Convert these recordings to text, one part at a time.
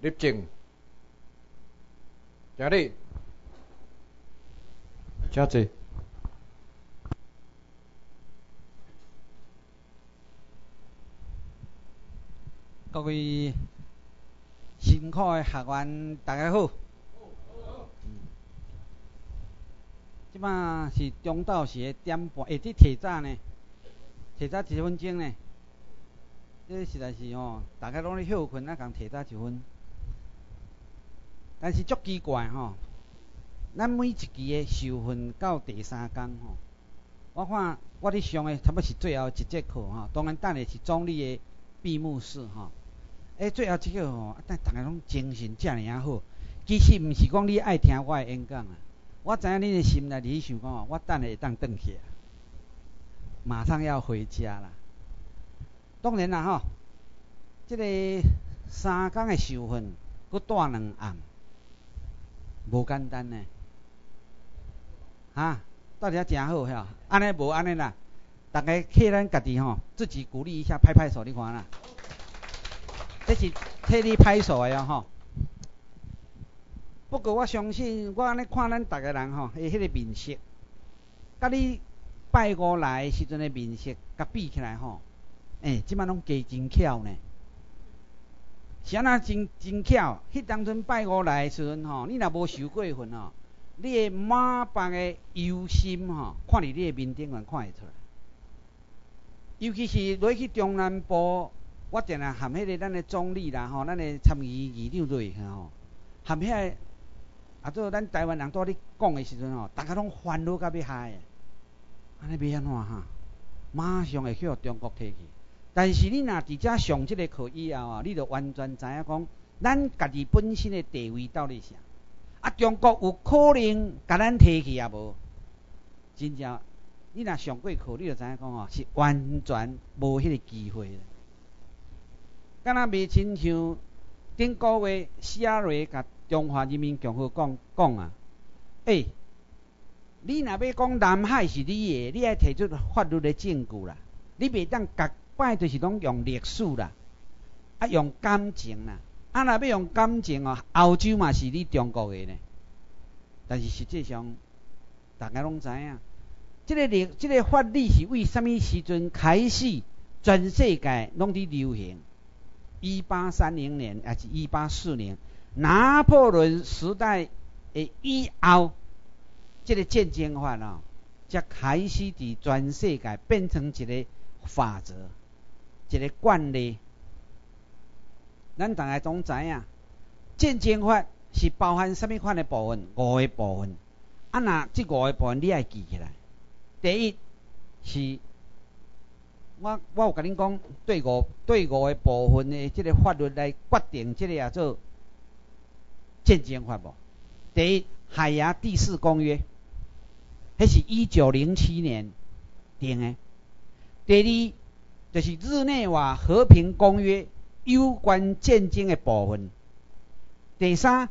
立正，行礼，请坐。各位辛苦的学员，大家好。即摆是中昼时的点半，下伫提早呢，提早一分钟呢。这实在是吼，大家拢咧休困，啊，共提早一分。但是足奇怪吼，咱每一期的受训到第三天吼，我看我伫上的差不多是最后一节课吼，当然等下是总理的闭幕式吼。诶，最后一个吼，啊，但逐个拢精神遮尔啊好。其实毋是讲你爱听我的演讲啊，我知影恁的心内伫想讲哦，我等下会当转去啊，马上要回家啦。当然啦吼，即个三工的受训，佮带两暗，无简单呢。啊，到底真好吓，安尼无安尼啦，逐个替咱家己吼，自己鼓励一下，拍拍手，你看啦。这是替你拍手的哦吼。不过我相信，我安尼看咱逐个人吼，诶，迄个面色，甲你拜五来时阵的面色，甲比起来吼，诶，即摆拢加真巧呢。是安那真真巧，迄当阵拜五来时阵吼，你若无受过训吼，你的满腹的忧心吼，看伫你的面顶，能看会出来。尤其是落去中南部。我定定含迄个咱的总理啦吼，咱的参议议长落去吼，含遐个啊做咱台湾人拄仔咧讲的时阵吼，大家拢烦恼甲要嗨，安尼要安怎哈？马上会去互中国摕去。但是你若伫遮上即个课以后啊，你就完全知影讲，咱家己本身的地位到底啥？啊，中国有可能甲咱摕去啊无？真正，你若上过课，你就知影讲吼，是完全无迄个机会。敢若未亲像顶个月施亚瑞甲中华人民共和国讲啊，诶，你若要讲南海是你的，你爱提出法律的证据啦。你袂当甲摆就是拢用历史啦，啊用感情啦，啊若要用感情哦，欧洲嘛是你中国的呢。但是实际上，大家拢知影，即个历即个法律是为啥物时阵开始全世界拢伫流行？一八三零年还是一八四年，拿破仑时代的以后，这个战争法哦，才开始伫全世界变成一个法则，一个惯例。咱大家总知影，战争法是包含什么款的部分？五个部分。啊，那这五个部分你爱记起来。第一是。我我有甲恁讲，对五对五个部分的即个法律来决定即个叫做战争法无？第一，海牙第四公约，迄是一九零七年定的。第二，就是日内瓦和平公约有关战争的部分。第三，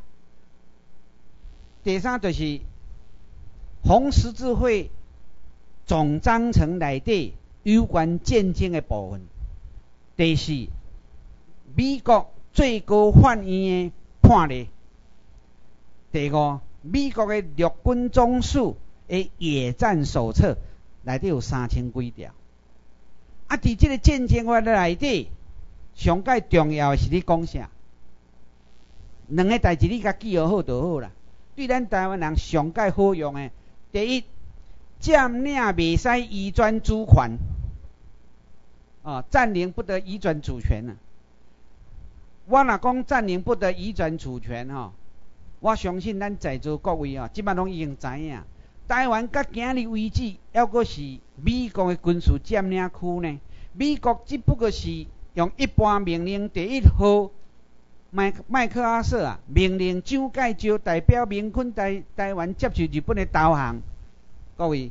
第三就是红十字会总章程内底。有关战争的部分，第四，美国最高法院的判例，第五，美国的陆军总署的野战手册内底有三千几条。啊，伫即个战争法内底，上界重要的是你讲啥？两个代志你甲记好就好啦。对咱台湾人上界好用的，第一。占领未使移转主权，啊，占领不得移转主权呐。我若讲占领不得移转主权吼，我相信咱在座各位哦，即摆拢已经知影，台湾甲今日为止，还阁是美国的军事占领区呢。美国只不过是用一般命令第一号麦麦克阿瑟啊，命令蒋介石代表民军台台湾接受日本的投降。各位，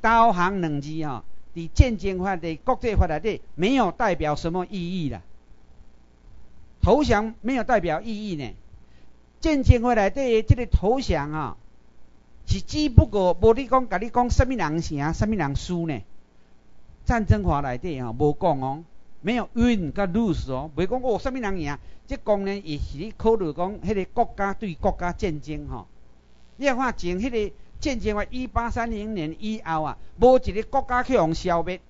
投降两字吼，伫战争法的国际法内底没有代表什么意义啦。投降没有代表意义呢。战争法内底即个投降啊，是只不过无你讲，甲你讲什么人赢，什么人输呢？战争法内底吼无讲哦，没有 win 甲 lose 哦，袂讲哦，什么人赢，即讲呢，也是考虑讲，迄个国家对国家战争吼。你看前迄个战争话，一八三零年以后啊，无一个国家去互消灭，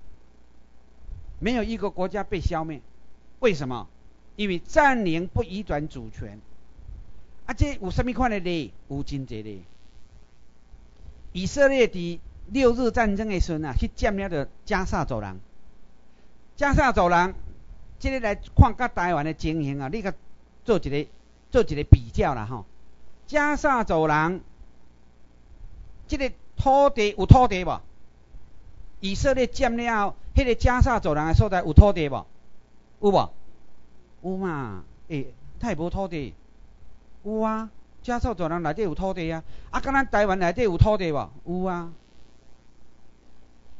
没有一个国家被消灭。为什么？因为占领不移转主权。啊，这有什么款的例？有真济例。以色列伫六日战争的时阵啊，去占领着加沙走廊。加沙走廊，即个来看甲台湾的情形啊，你甲做一个做一个比较啦吼。加沙走廊，即个土地有土地无？以色列占领后，迄个加沙走廊的所在有土地无？有无？有嘛？诶，太无土地。有啊，加沙走廊内底有土地啊。啊，敢咱台湾内底有土地无？有啊。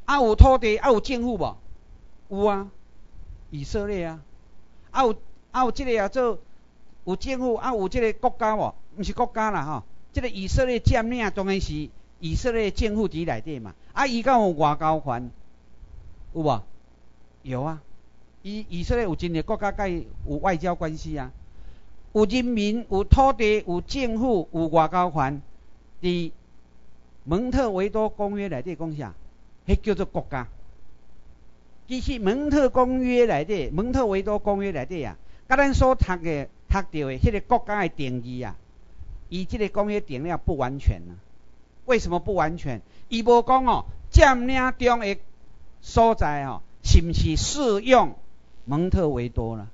啊，有土地，啊有政府无？有啊，以色列啊，啊有啊有即个啊做有政府啊有即个国家无？毋是国家啦吼，即个以色列占领当然是以色列政府伫内底嘛。啊，伊敢有外交权？有无？有啊，以以色列有真个国家甲伊有外交关系啊，有人民、有土地、有政府、有外交权。伫蒙特维多公约内底讲啥？迄叫做国家。其实蒙特公约内底，蒙特维多公约内底啊，甲咱所读的、读到的迄个国家的定义啊，伊即个公约定了不完全啊。为什么不完全？伊无讲哦，占领中的所在哦，是毋是适用蒙特维多啦？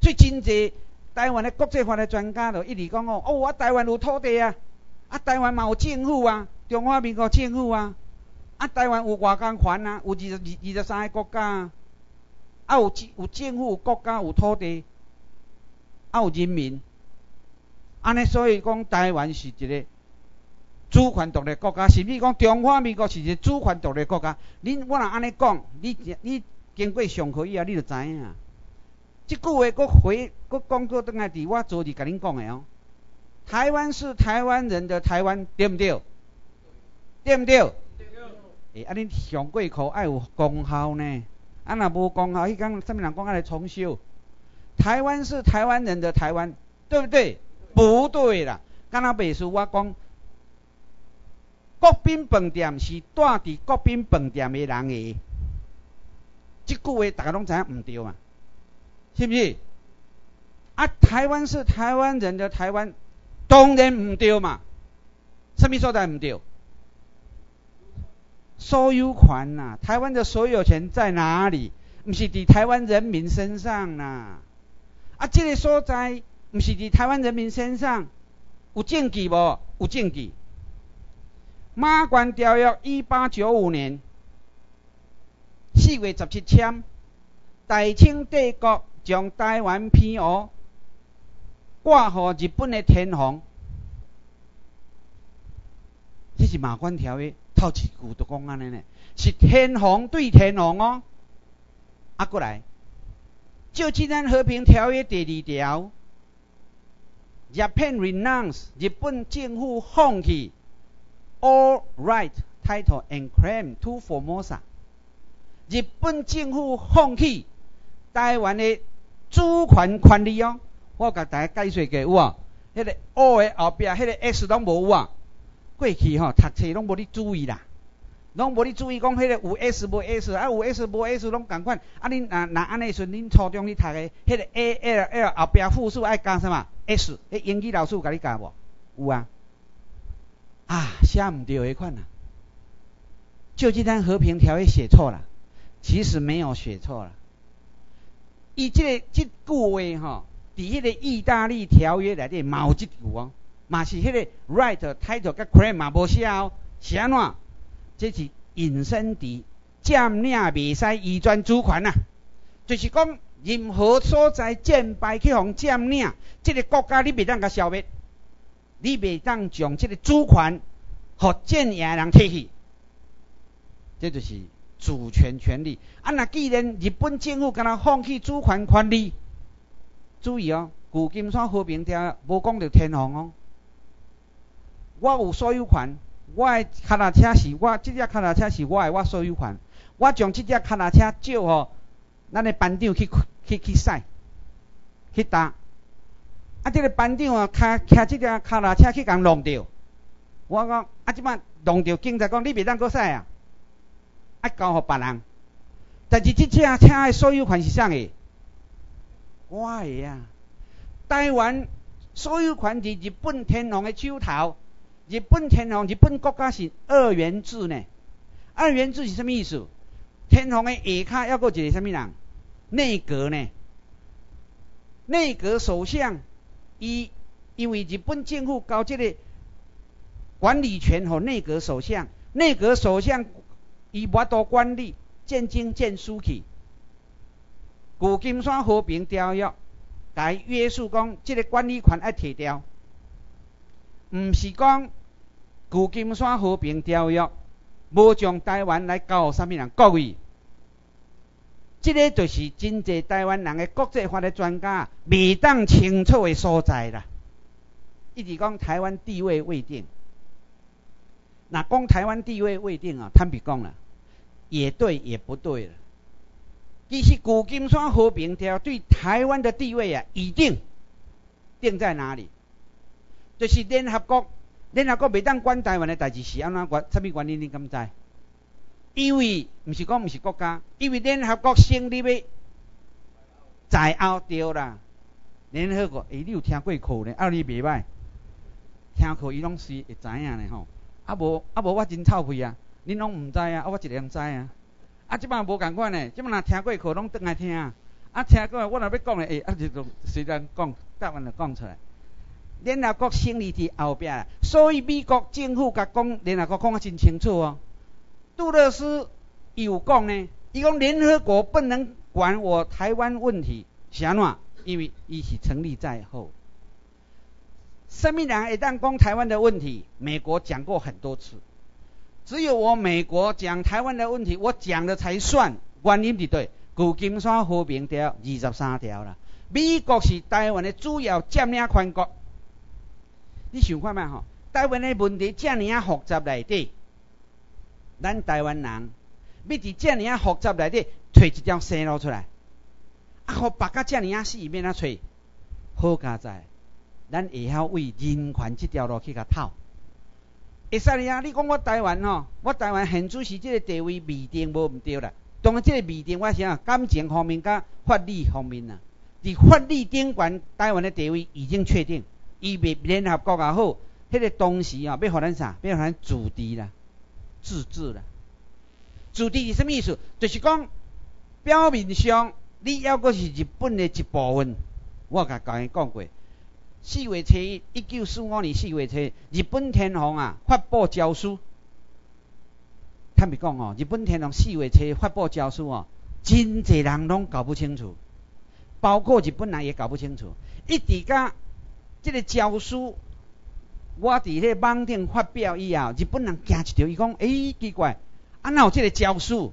所以真济台湾的国际法的专家就一直讲哦，哦，我台湾有土地啊，啊，台湾嘛有政府啊，中华民国政府啊。啊，台湾有外交权啊，有二十二二十三个国家啊，啊有有政府、有国家、有土地，啊有人民，安尼所以讲台湾是一个主权独立国家，甚至讲中华民国是一个主权独立国家。恁我若安尼讲，你你经过上课以后，你就知影。即句话佫回佫讲过倒来，伫我昨日甲恁讲的哦。台湾是台湾人的台湾，对毋对？对毋对？啊，恁上过课爱有功效呢？啊，若无功效，迄讲什么人讲爱来重修？台湾是台湾人的台湾，对不对？不对啦，敢若袂输我讲，国宾饭店是住伫国宾饭店的人诶。即句话大家拢知影毋对嘛？是不是？啊，台湾是台湾人的台湾，当然毋对嘛？什么所在毋对？所有权呐，台湾的所有权在哪里？毋是伫台湾人民身上呐。啊，这个所在毋是伫台湾人民身上，有证据无？有证据。马关条约一八九五年四月十七签，大清帝国将台湾偏湖挂互日本的天皇，这是马关条约。头一句就讲安尼呢，是天皇对天皇哦。啊，过来，就即咱和平条约第二条，Japan renounce 日本政府放弃 all right title and claim to Formosa。日本政府放弃台湾的主权权利哦。我甲大家解释个有啊，迄个 all 的后壁，迄个 S 拢无有啊。过去吼，读册拢无咧注意啦，拢无咧注意讲迄个有 S 无 S，啊有 S 无 S 拢共款。啊恁若若安尼时阵，恁初中咧读的，迄个 A L L 后壁复数爱加什么 S？迄英语老师有甲你教无？有啊。啊，写毋对迄款啊。就这单和平条约写错了，其实没有写错了。伊即个即句话吼，伫迄个意大利条约内底嘛有即句哦。嘛是迄个 right title 甲 claim 嘛无写哦，是安怎？这是引申伫占领未使移转主权啊，就是讲任何所在战败去互占领，即个国家你袂当甲消灭，你袂当将即个主权互占赢人摕去，这就是主权权利。啊，那既然日本政府敢若放弃主权权利，注意哦，旧金山和平条无讲到天皇哦。我有所有权，我的脚踏车是我，即只脚踏车是我的，我所有权。我将即只脚踏车借互咱的班长去去去驶，去搭。啊，这个班长啊，开开这辆卡踏车去共弄掉。我讲啊，即摆弄掉，警察讲你袂当搁驶啊，啊交互别人。但是这只车的所有权是啥个？我的啊，台湾所有权是日本天皇的手头。日本天皇，日本国家是二元制呢。二元制是什么意思？天皇的下骹要过一个什么人？内阁呢？内阁首相，伊因为日本政府交这个管理权和内阁首相，内阁首相伊无多管理，见经见书去。旧金山和平条约，来约束讲，这个管理权要摕掉，毋是讲旧金山和平条约无将台湾来交啥物人国位。这个就是真济台湾人的国际法的专家未当清楚的所在啦。一直讲台湾地位未定，那讲台湾地位未定啊，坦白讲啦，也对也不对了。其实旧金山和平条对台湾的地位啊，已定定在哪里？就是联合国，联合国未当管台湾的代志是安怎管？什么原因？你敢知？因为毋是讲毋是国家，因为联合国成立的在后对啦。联合国，诶，你有听过课呢？啊，你袂歹，听课伊拢是会知影呢吼。啊无啊无，我真臭屁啊！恁拢毋知啊，啊我一个人知啊。啊，即摆无共款呢，即摆若听过课拢倒来听。啊，听过我若要讲诶，诶，啊就随便讲，答案就讲出来。联合国成立伫后壁，所以美国政府甲讲联合国讲啊真清楚哦。杜勒斯有讲呢，伊讲联合国不能管我台湾问题，是安怎？因为伊是成立在后。什么人会当讲台湾的问题？美国讲过很多次，只有我美国讲台湾的问题，我讲的才算。原因伫对，旧金山和平条二十三条啦。美国是台湾的主要占领权国。你想看觅吼？台湾的问题遮尔啊复杂内底。咱台湾人要伫遮尔啊复杂内底找一条生路出来，啊，互别甲遮尔啊死免啊找，好佳在，咱会晓为人权即条路去甲讨。会使哩啊！你讲我台湾吼，我台湾现主席即个地位未定无毋对啦。当然，即个未定我想感情方面甲法律方面啊，伫法律顶悬台湾的地位已经确定，伊未联合国也好，迄个当时啊，要互咱啥？要互咱自治啦。自治啦，自治是啥物意思？就是讲表面上你要阁是日本的一部分。我甲甲伊讲过，四月初一，一九四五年四月初，日本天皇啊发布诏书。坦白讲哦，日本天皇四月初发布诏书哦，真济人拢搞不清楚，包括日本人也搞不清楚。一直甲这个诏书。我伫迄网顶发表以后，日本人惊一条，伊讲：诶，奇怪，啊哪有即个招数？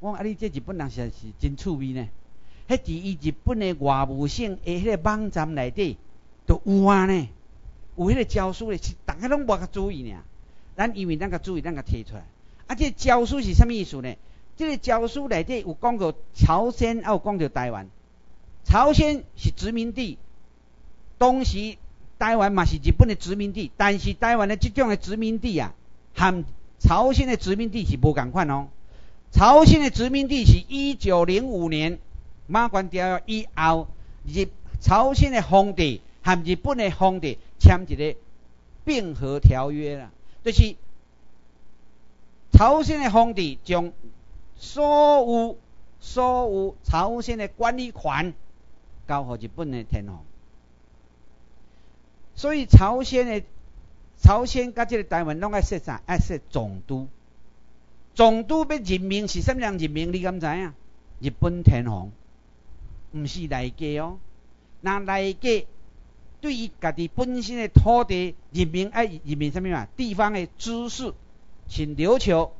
我讲啊，你这日本人实是真趣味呢。迄伫伊日本的外务省诶迄个网站内底都有啊呢，有迄个招数咧，是大家拢无甲注意呢。咱因为咱甲注意，咱甲提出来。啊，这招数是啥物意思呢？这个招数内底有讲到朝鲜，还有讲到台湾。朝鲜是殖民地，当时。台湾嘛是日本的殖民地，但是台湾的这种的殖民地啊，和朝鲜的殖民地是无共款哦。朝鲜的殖民地是一九零五年马关条约以后，日朝鲜的皇帝和日本的皇帝签一个并合条约啦，就是朝鲜的皇帝将所有所有朝鲜的管理权交给日本的天皇。所以朝鲜的朝鲜甲即个台湾拢爱设啥？爱设总督。总督要任命是啥物人任命？你敢知影？日本天皇，毋是内阁哦。那内阁对于家己本身的土地任命爱任命啥物啊？地方的知识，请琉球，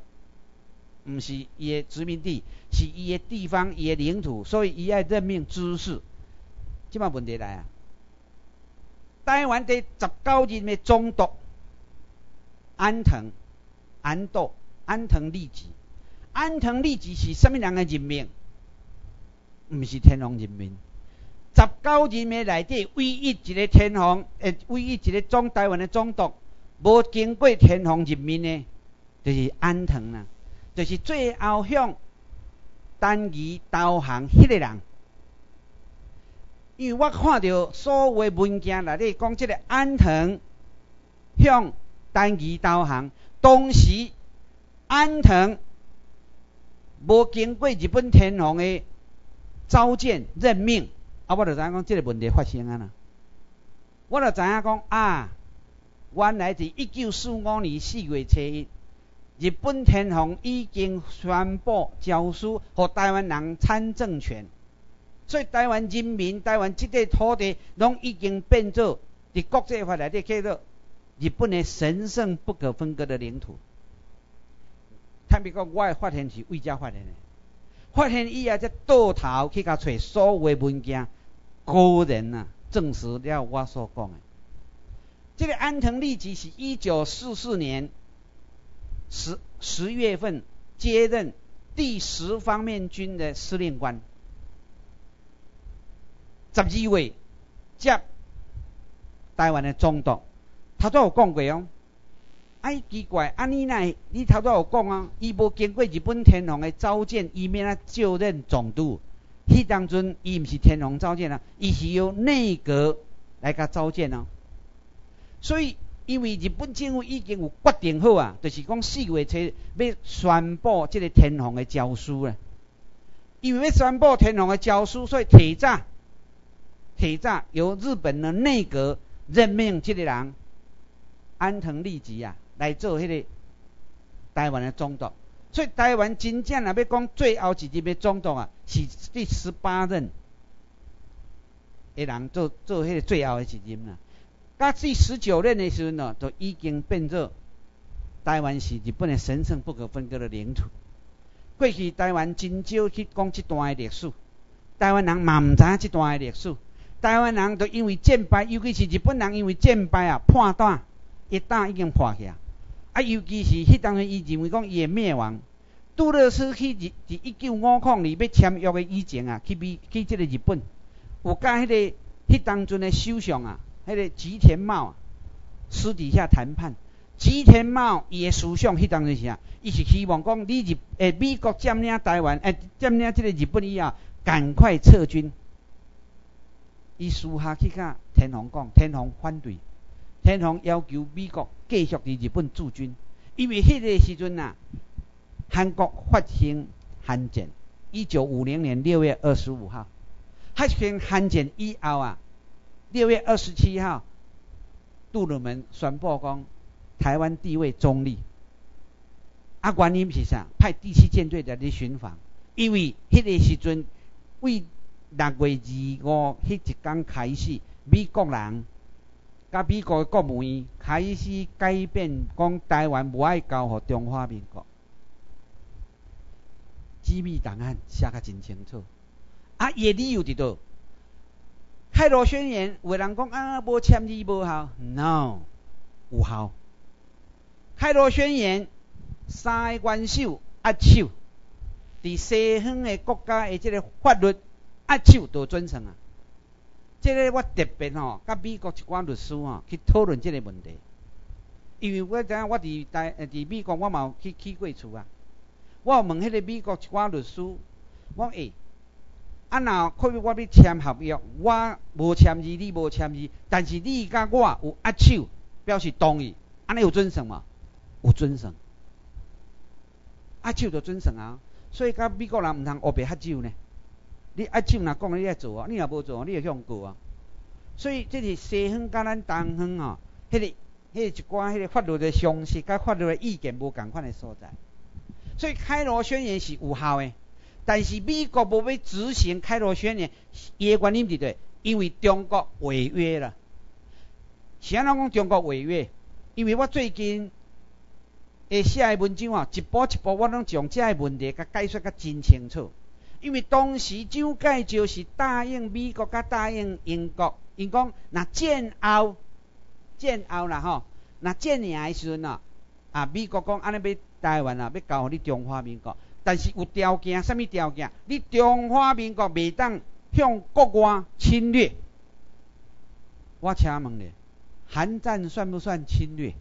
毋是伊的殖民地，是伊的地方，伊的领土，所以伊爱任命知识。即摆问题来啊！台湾的十九人的总督安藤安斗安藤利吉，安藤利吉是什么人的任命？毋是天皇人民。十九人民内底唯一一个天皇，诶，唯一一个总台湾的总督，无经过天皇人民的，就是安藤啦，就是最后向单于投降迄个人。因为我看到所有文件内底讲，即个安藤向单于投降，当时安藤无经过日本天皇的召见任命。啊，我就知影讲即个问题发生啊啦，我就知影讲啊，原来是一九四五年四月初一，日本天皇已经宣布诏书，互台湾人参政权，所以台湾人民、台湾即块土地，拢已经变做伫国际法内底叫做日本的神圣不可分割的领土。坦白讲，我的发现是为遮发现的，发现以后才倒头去甲找所有文件。果然呐，证实了我所讲的。这个安藤利吉是一九四四年十十月份接任第十方面军的司令官，十二位接台湾的总督。他都有讲过哦。哎，奇怪，安尼奈，你头都有讲啊，伊无经过日本天皇的召见，伊免啊就任总督。迄当阵，伊毋是天皇召见啊，伊是由内阁来甲召见啊。所以，因为日本政府已经有决定好啊，就是讲四月初要宣布即个天皇的诏书啊。因为要宣布天皇的诏书，所以提早、提早由日本的内阁任命即个人安藤利吉啊来做迄个台湾的总督。所以台湾真正若要讲最后一任的总统啊，是第十八任的人做做迄个最后的一任啦。到第十九任的时阵呢，就已经变做台湾是日本的神圣不可分割的领土。过去台湾真少去讲这段的历史，台湾人嘛毋知影这段的历史。台湾人都因为战败，尤其是日本人因为战败啊破蛋，一旦已经破去啊。啊，尤其是迄当阵，伊认为讲伊会灭亡。杜勒斯去日，伫一九五零年要签约的以前啊，去美去即个日本，有甲迄个迄当阵的首相啊，迄个吉田茂啊私底下谈判。吉田茂伊的思想迄当阵是啥？伊是希望讲你日诶美国占领台湾，诶占领即个日本以后，赶快撤军。伊私下去甲天皇讲，天皇反对。天皇要求美国继续伫日本驻军，因为迄个时阵啊，韩国发生韩战，一九五零年六月二十五号，发生韩战以后啊，六月二十七号，杜鲁门宣布讲台湾地位中立。啊，原因是啥？派第七舰队在咧巡防，因为迄个时阵为六月二五迄一天开始，美国人。甲美国国务院开始改变，讲台湾无爱交互中华民国，机密档案写甲真清楚。啊，伊诶理由伫倒？开罗宣言，有人讲啊，无签字无效，no，有效。开罗宣言，三个元首握手，伫西方诶国家诶即个法律握手都准成啊。即个我特别吼，甲美国一寡律师吼去讨论即个问题，因为我知影我伫台伫美国我嘛有去去过厝啊，我有问迄个美国一寡律师，我诶，啊若可以我要签合约，我无签字，你无签字，但是你甲我有握手表示同意，安尼有准绳嘛？有准绳，握手就准绳啊，所以甲美国人毋通黑白喝酒呢。你阿手若讲你爱做啊，你若无做，你会向过啊。所以这是西方甲咱东方哦，迄个、迄个一寡迄个法律的常识甲法律的意见无共款的所在。所以开罗宣言是有效的，但是美国无要执行开罗宣言，伊的原因伫对，因为中国违约了。是安怎讲中国违约？因为我最近会写的文章啊，一步一步我拢将这个问题甲解说甲真清楚。因为当时蒋介石是答应美国甲答应英国，因讲若战后战后啦吼，若战赢的时阵啊，啊美国讲安尼要台湾啊要交互你中华民国，但是有条件，什么条件？你中华民国未当向国外侵略。我请问你，韩战算不算侵略？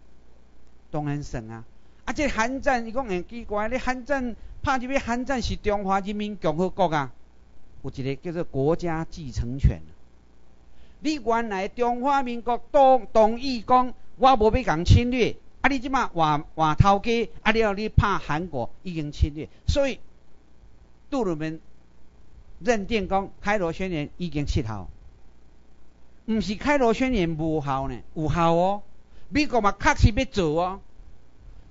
当然算啊！啊，这韩战，伊讲很奇怪，你韩战拍入去，韩战是中华人民共和国啊，有一个叫做国家继承权。你原来中华民国都同意讲，我无要讲侵略，啊，你即马换换头家，啊，你要你拍韩国已经侵略，所以杜鲁门认定讲开罗宣言已经失效。毋是开罗宣言无效呢，有效哦。美国嘛确实要做哦，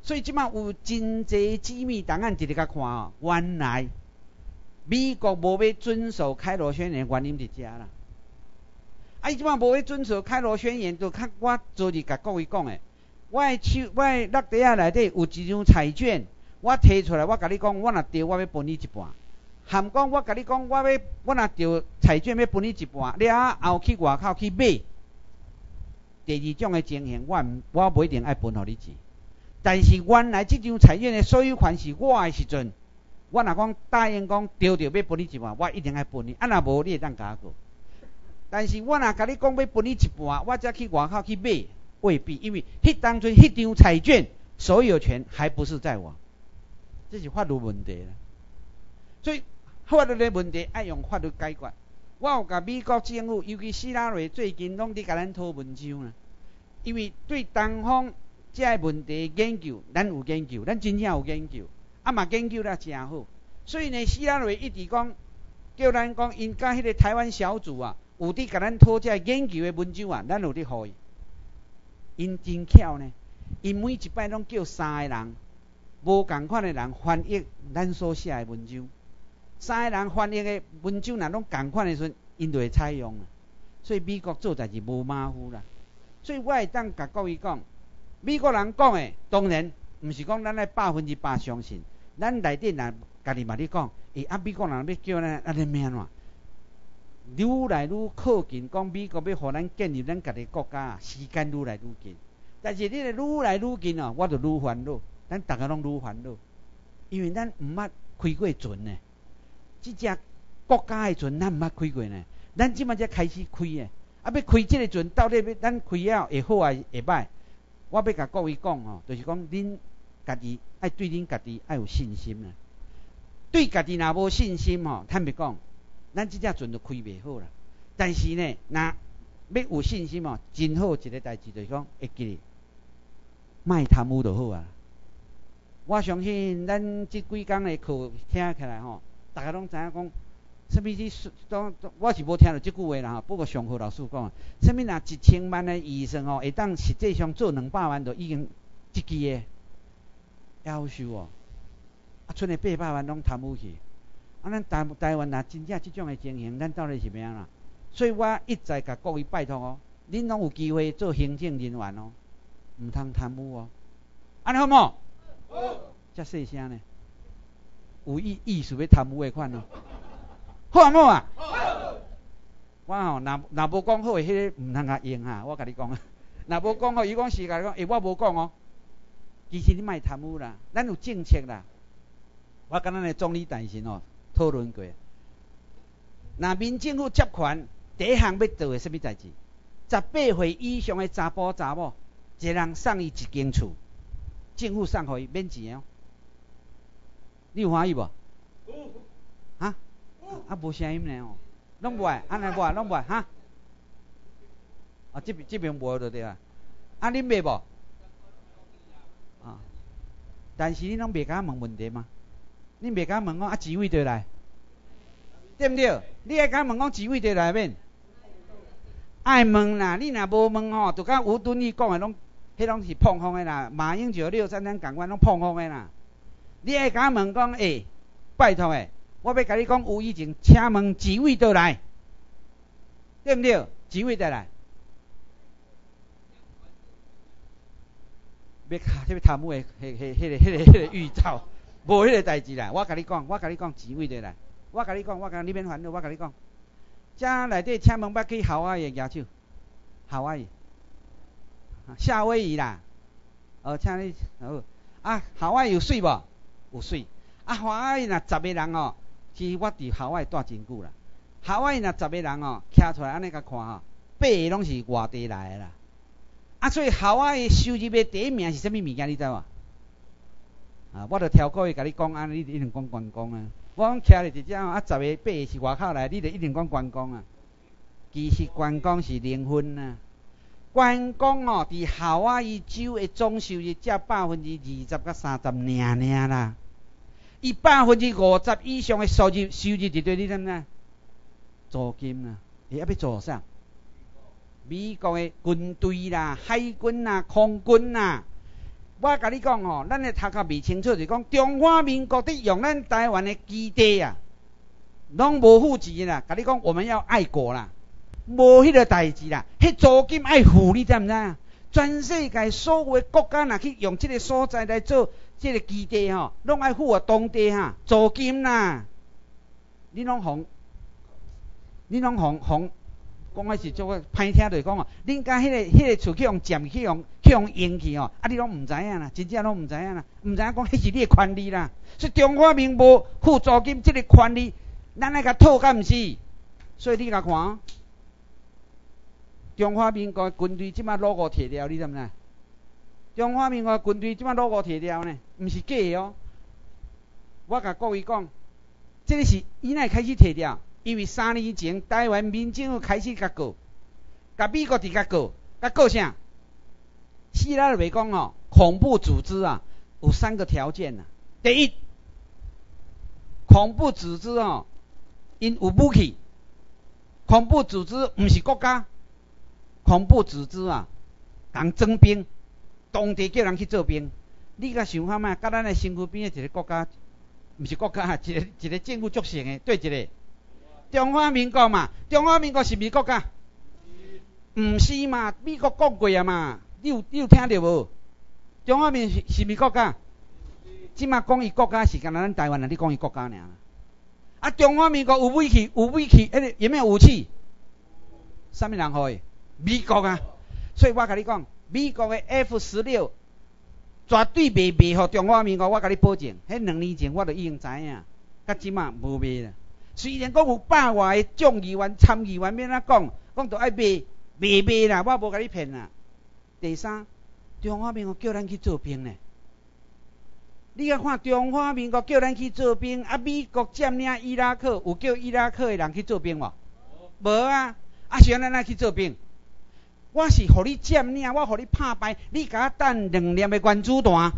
所以即马有真济机密档案直直甲看哦。原来美国无要遵守开罗宣言，原因伫遮啦。啊，伊即马无要遵守开罗宣言，就较我昨日甲各位讲诶，我诶手我诶落地仔内底有一张彩券，我摕出来，我甲你讲，我若着我要分你一半。含讲，我甲你讲，我要我若着彩券要分你一半，你啊后去外口去买。第二种诶情形，我毋我不一定爱分互你钱。但是原来即张彩券诶所有权是我诶时阵，我若讲答应讲着着要分你一半，我一定爱分你。啊若无你会当甲我过。但是我若甲你讲要分你一半，我则去外口去买，未必，因为迄当初迄张彩券所有权还不是在我，这是法律问题啦。所以。法律的问题爱用法律解决。我有甲美国政府，尤其希拉瑞最近拢伫甲咱讨文章啦。因为对东方即个问题研究，咱有研究，咱真正有研究，啊嘛研究了诚好。所以呢，希拉瑞一直讲，叫咱讲，因甲迄个台湾小组啊，有伫甲咱讨即个研究的文章啊，咱有伫互伊。因真巧呢，因每一摆拢叫三个人，无共款的人翻译咱所写的文章。三个人翻译的文章若拢共款的时阵，因就会采用。所以美国做代志无马虎啦。所以我会当甲各位讲，美国人讲的当然毋是讲咱爱百分之百相信。咱内底若家己嘛咧讲，诶啊美国人要叫咱安尼咩怎？愈来愈靠近，讲美国要互咱建立咱家己国家，时间愈来愈近。但是你咧愈来愈近哦，我就愈烦恼，咱逐个拢愈烦恼，因为咱毋捌开过船呢。即只国家诶船，咱毋捌开过呢。咱即满才开始开诶，啊，要开即个船，到底要咱开了会好啊会歹？我要甲各位讲吼，就是讲恁家己爱对恁家己爱有信心啊。对家己若无信心吼，坦白讲，咱即只船就开袂好啦。但是呢，若要有信心吼，真好一个代志就是讲会记，卖贪污就好啊。我相信咱即几工诶课听起来吼。大家拢知影讲，什物是当我是无听到即句话啦吼。不过上课老师讲，什物若一千万的医生哦，会当实际上做两百万，就已经积极的，夭寿哦。啊，剩的八百万拢贪污去。啊，咱台台湾若真正即种的情形，咱到底是咩样啦？所以我一再甲各位拜托哦，恁拢有机会做行政人员哦，毋通贪污哦。安尼好无？好。遮细声呢？有意意思要贪污的款哦，好啊好啊，我吼若若无讲好诶，迄个毋通甲用啊，我甲你讲啊，若无讲好，伊讲是甲你讲，诶，我无讲哦，其实你莫贪污啦，咱有政策啦，我甲咱诶总理大臣哦讨论过，若民政府接权，第一项要做诶什物代志？十八岁以上诶查甫查某，一人送伊一间厝，政府送互伊免钱哦。你有欢喜无？哈？啊，无声音呢哦，拢无，安尼无，拢无，哈？啊，这边这边无就对啊。啊，恁袂无？啊，但是恁拢袂甲问问题吗？恁袂甲问我啊，几位对来？对毋对？你爱甲问我几位对来面？爱问啦，你若无问吼，就甲吴敦义讲诶，拢迄拢是碰风诶啦。马英九六三三港湾拢碰风诶啦。你爱甲问讲，诶，拜托诶，我要甲你讲，有以前请问几位倒来，对毋对？几位倒来？要卡这个贪污诶，迄、迄、迄个、迄个、迄个预兆，无迄个代志啦。我甲你讲，我甲你讲，几位倒来？我甲你讲，我甲你免烦恼，我甲你讲，遮内底请问捌去夏威夷举手？夏威夷，夏威夷啦。哦，请你，哦，啊，夏威夷有水无？有水，啊，华为若十个人哦，其实我伫海外住真久啦。海外若十个人哦，徛出来安尼甲看吼，八个拢是外地来的啦。啊，所以海外的收入的第一名是啥物物件？你知无？啊，我著超过去甲你讲，安尼你一定讲观光啊。我讲徛咧一只啊，十个八个是外口来，你著一定讲观光啊。其实观光是零分啊。观光哦，伫校外伊州的总收入才百分之二十到三十尔尔啦。伊百分之五十以上的收入收入伫对你知影？租金啊，伊还要做啥？美国的军队啦、海军啦、空军啦。我甲你讲哦，咱的头壳未清楚，就讲中华民国伫用咱台湾的基地啊，拢无负钱啦。甲你讲，我们要爱国啦。无迄个代志啦，迄租金爱付，你知毋知影？全世界所有的国家若去用即个所在来做即个基地吼，拢爱付啊当地哈租金啦。你拢红，你拢红红，讲诶是做个歹听着讲哦，恁甲迄个迄个厝去用占去用去用用去哦，啊你拢毋知影啦，真正拢毋知影啦，毋知影讲迄是你诶权利啦。所以中华民国付租金即个权利，咱来甲讨敢毋是？所以你甲看。中华民国军队即马裸五摕掉，你知毋知？中华民国军队即马裸五摕掉呢？毋是假哦。我甲各位讲，这个是伊奈开始摕掉，因为三年前台湾民政府开始甲告，甲美国伫甲告，甲告啥？希拉里讲哦，恐怖组织啊，有三个条件呐。第一，恐怖组织哦，因有武器，恐怖组织毋是国家。恐怖组织啊，共征兵，当地叫人去做兵。你甲想看觅，甲咱诶身躯边诶一个国家，毋是国家，一个一个政府组成诶，对一个中华民国嘛？中华民国是毋是国家？毋是嘛？美国讲过啊嘛？你有你有听着无？中华民是是毋是国家？即马讲伊国家是干咱台湾人，你讲伊国家尔。啊，中华民国有武器，有武器，迄个有没有武器？啥物人互伊？美国啊，所以我甲你讲，美国的 F 十六绝对袂卖互中华民国，我甲你保证。迄两年前我就已经知影，甲即马无卖啦。虽然讲有百外个众议员、参议员免啊讲，讲着爱卖，袂卖啦，我无甲你骗啦。第三，中华民国叫咱去做兵呢？你甲看中华民国叫咱去做兵，啊，美国占领伊拉克，有叫伊拉克的人去做兵无？无啊，啊，是安咱去做兵。我是互你占领，我互你拍败，你甲我等两粒的原子弹，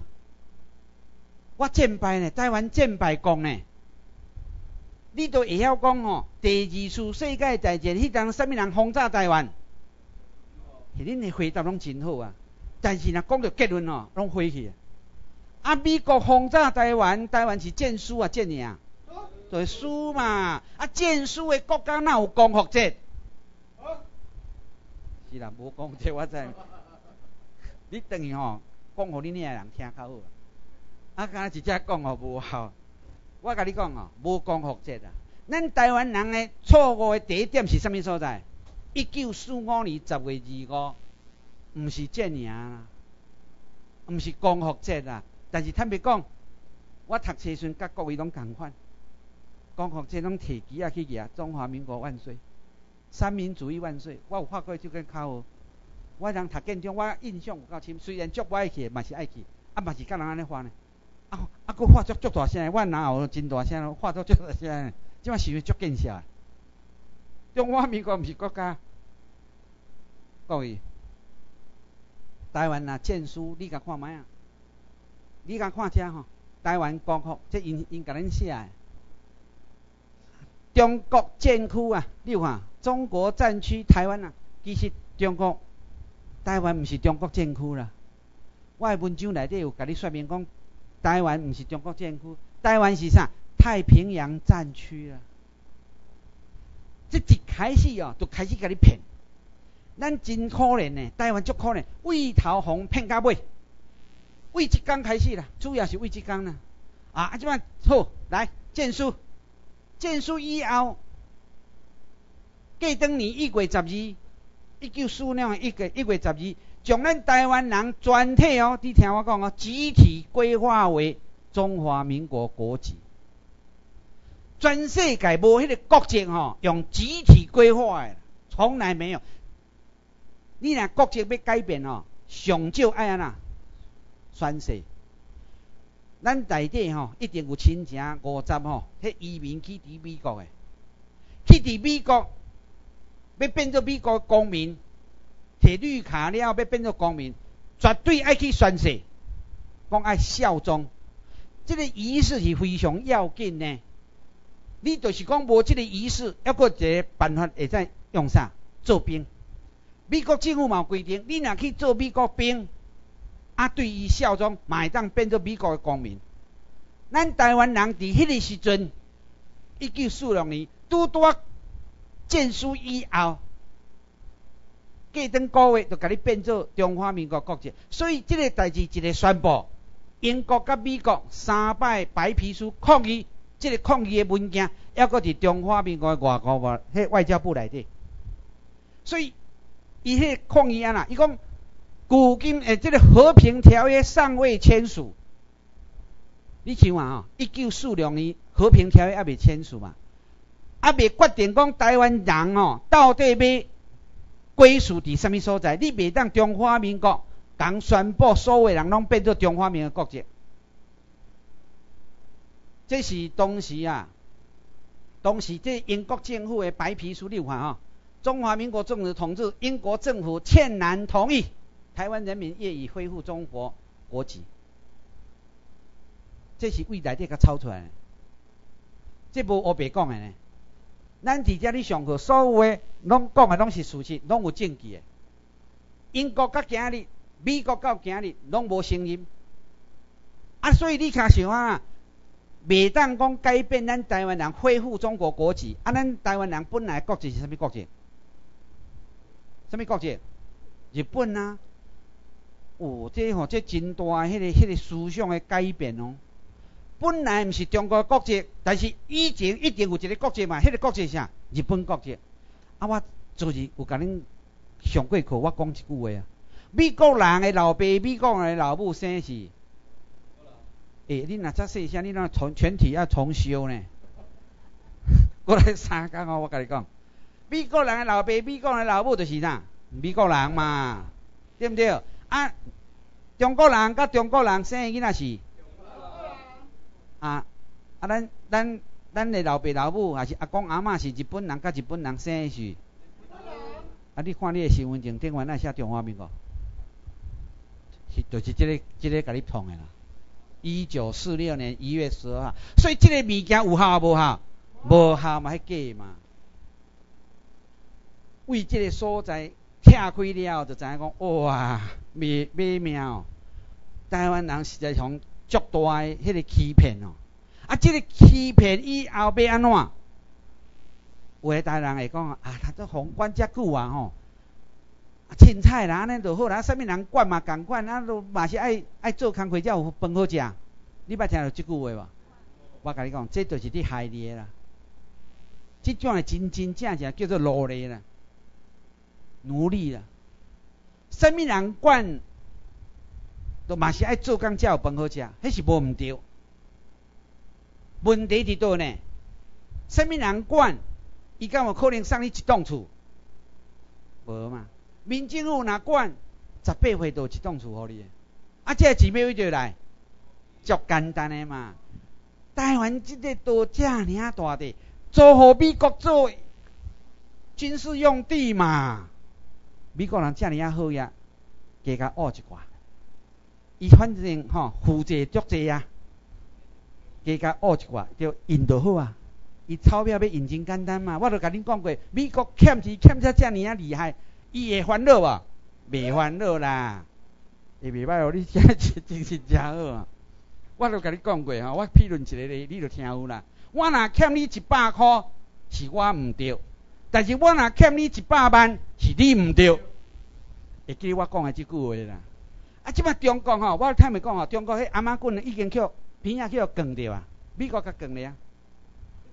我战败呢，台湾战败国呢，你都会晓讲吼，第二次世界大战迄阵，啥物人轰炸台湾？是恁的回答拢真好啊，但是若讲到结论哦，拢废去。啊，美国轰炸台湾，台湾是战输啊，战赢，就输嘛。啊，战输的国家哪有光复节？是啦，无讲这我知。你等于吼讲互你遐人听较好。啊，敢若直接讲吼无效。我甲你讲哦，无光复节啊。咱台湾人诶错误诶第一点是啥物所在？一九四五年十月二五，毋是战赢啦，毋是光复节啦。但是坦白讲，我读册时阵甲各位拢共款，光复节拢摕旗啊去举，中华民国万岁。三民主义万岁！我有画过就跟考好。我人读建中，我印象有够深。虽然足不爱去，嘛是爱去，啊嘛是甲人安尼画呢。啊啊，佫画足足大声，我哪有真大声？画足足大声，即摆是是足见识。中华民国毋是国家，各位，台湾若建书，你甲看觅啊？你甲看遮吼，台湾光复，即因因甲恁写诶。中国战区啊，你有看？中国战区台湾啊，其实中国台湾毋是中国战区啦。我诶文章内底有甲你说明讲，台湾毋是中国战区，台湾是啥？太平洋战区啊。即一开始哦，就开始甲你骗。咱真可怜呢，台湾足可怜，为头红骗到尾。为即工开始啦，主要是为即工啦。啊，啊，即摆好来证书，证书以后。过当年一月十二，一九四五年一月一月十二，将咱台湾人全体哦，你听我讲哦，集体规划为中华民国国籍。全世界无迄个国籍吼，用集体规划的，从来没有。你若国籍要改变哦，上少爱安那宣誓。咱内底吼一定有亲情五十吼，迄移民去伫美国诶，去伫美国要变做美国公民，摕绿卡了要变做公民，绝对爱去宣誓，讲爱效忠。这个仪式是非常要紧呢。你就是讲无这个仪式，抑个一个办法会使用啥？做兵。美国政府嘛规定，你若去做美国兵。啊，对伊效忠，会当变做美国的公民。咱台湾人伫迄个时阵，一九四六年拄拄建书以后，过等个月就甲你变做中华民国国籍。所以即个代志一个宣布，英国甲美国三摆白皮书抗议，即个抗议的文件，抑搁伫中华民国外国外迄外交部内底。所以伊迄抗议安那，伊讲。古今诶，这个和平条约尚未签署。你想啊，哦，一九四六年和平条约还未签署嘛？还未决定讲台湾人哦，到底要归属伫什么所在？你未当中华民国刚宣布，所有人拢变做中华民国国籍。这是当时啊，当时这英国政府的白皮书，你看哦，中华民国政府统治，英国政府欠难同意。台湾人民愿意恢复中国国籍，这是未来这个抄出来的，这无我白讲的呢。咱伫遮咧上课，所有的拢讲的拢是事实，拢有证据的。英国到今日，美国到今日，拢无声音。啊，所以你看想啊，未当讲改变咱台湾人恢复中国国籍。啊，咱台湾人本来国籍是啥物国籍？啥物国籍？日本啊。哦，这吼这真大迄个迄个思想的改变哦。本来毋是中国国籍，但是以前一定有一个国籍嘛，迄个国籍是啥？日本国籍。啊，我昨日有甲恁上过课，我讲一句话啊。美国人的老爸，美国人的老母生是。诶，你若则细声，你若重全体要重修呢？过来三工哦，我甲你讲，美国人的老爸，美国人的老母就是啥？美国人嘛，对毋对？啊，中国人甲中国人生囡仔是，啊啊，咱咱咱的老爸老母还是阿公阿嬷是日本人甲日本人生是，啊，你看你的身份证顶完那写中华民国，是就是这个这个甲你创的啦。一九四六年一月十二号，所以这个物件有效无效？无效嘛，迄假嘛。为这个所在拆开了，就知影讲哇。美美妙，台湾人实在上足大诶，迄个欺骗哦。啊，即个欺骗以后要安怎？有诶大人会讲啊，他都宏观遮久啊吼，凊彩啦，安尼就好啦。啥物人管嘛共管，啊都嘛是爱爱做工课才有饭好食。你捌听到即句话无？我甲你讲，这就是你害你诶啦。即种诶真真正正叫做奴隶啦，奴隶啦。什么人管，都嘛是爱做工才有饭好食，迄是无毋对。问题伫倒呢？什么人管，伊敢有可能送你一栋厝？无嘛？民政府若管，十八岁就一栋厝互你。啊，这钱要位来？足简单诶嘛。台湾即个岛遮尔大地，租互美国做军事用地嘛。美国人遮尔啊好呀，加甲学一寡。伊反正吼负债足济啊，加甲学一寡，就印度好啊。伊钞票要印真简单嘛，我都甲恁讲过，美国欠钱欠遮遮尔啊厉害，伊会烦恼无？袂烦恼啦，会袂歹哦。你遮真是真好啊！我都甲你讲过吼，我批论一个咧，你著听有啦。我若欠你一百箍，是我毋对。但是我若欠你一百万，是你毋对，会记我讲的即句话啦。啊，即摆中国吼，我听咪讲吼，中国迄阿妈棍已经叫片仔叫降着啊，美国甲降咧啊。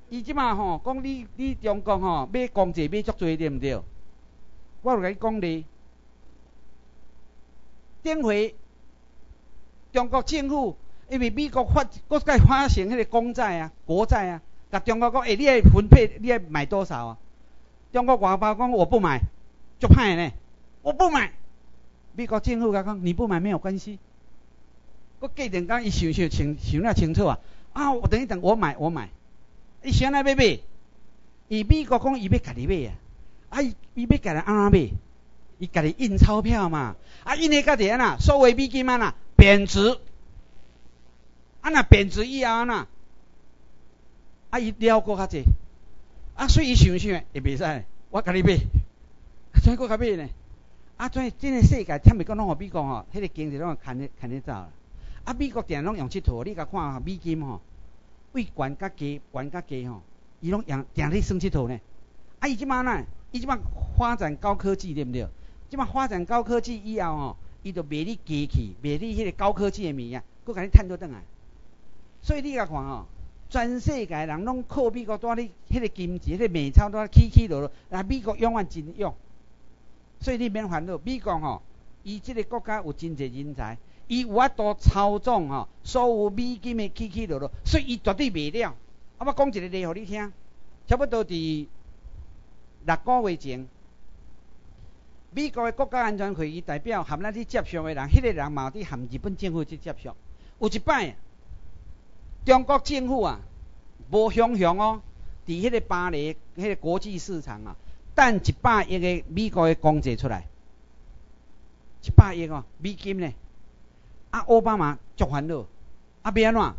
伊即摆吼讲你你中国吼买公债买足多对毋对？我有甲你讲咧，顶回中国政府因为美国发国该发行迄个公债啊、国债啊，甲中国讲，诶，你爱分配，你爱买多少啊？中国外包讲我不买，足歹呢，我不买。美国政府甲讲，你不买没有关系。我过阵讲，伊想想清想了清楚啊，啊，我等一等，我买我买。伊想来要买，伊美国讲伊要家己买啊，啊，伊伊要家己安怎买？伊家己印钞票嘛，啊，印诶个点啊，所谓美金啊，贬值。啊，那贬值以后啊，啊，伊了过较济，啊，所以伊想想会袂使，我家己买，怎个较买呢？啊，怎真个世界，听袂讲拢互美国吼，迄个经济拢牵咧牵咧走啦。啊，美国定拢用佚佗，你甲看美金吼，位悬甲低，悬甲低吼，伊拢用定咧算佚佗呢。啊，伊即摆呢，伊即摆发展高科技对毋对？即摆发展高科技以后吼，伊就卖你机器，卖你迄个高科技诶物件，佫甲你趁倒转来。所以你甲看吼，全世界人拢靠美国带你迄个金钱、迄个美钞带起起落落，啊，美国永远真勇。所以你免烦恼，美国吼，伊即个国家有真济人才，伊有法度操纵吼，所有美金的起起落落，所以伊绝对袂了。啊，我讲一个例互你听，差不多伫六个月前，美国的国家安全会议代表含咱去接触的人，迄个人嘛伫含日本政府去接触，有一摆。中国政府啊，无雄雄哦，伫迄个巴黎迄个国际市场啊，等一百亿个美国的公债出来，一百亿哦，美金呢？啊，奥巴马足烦恼，啊，变安怎？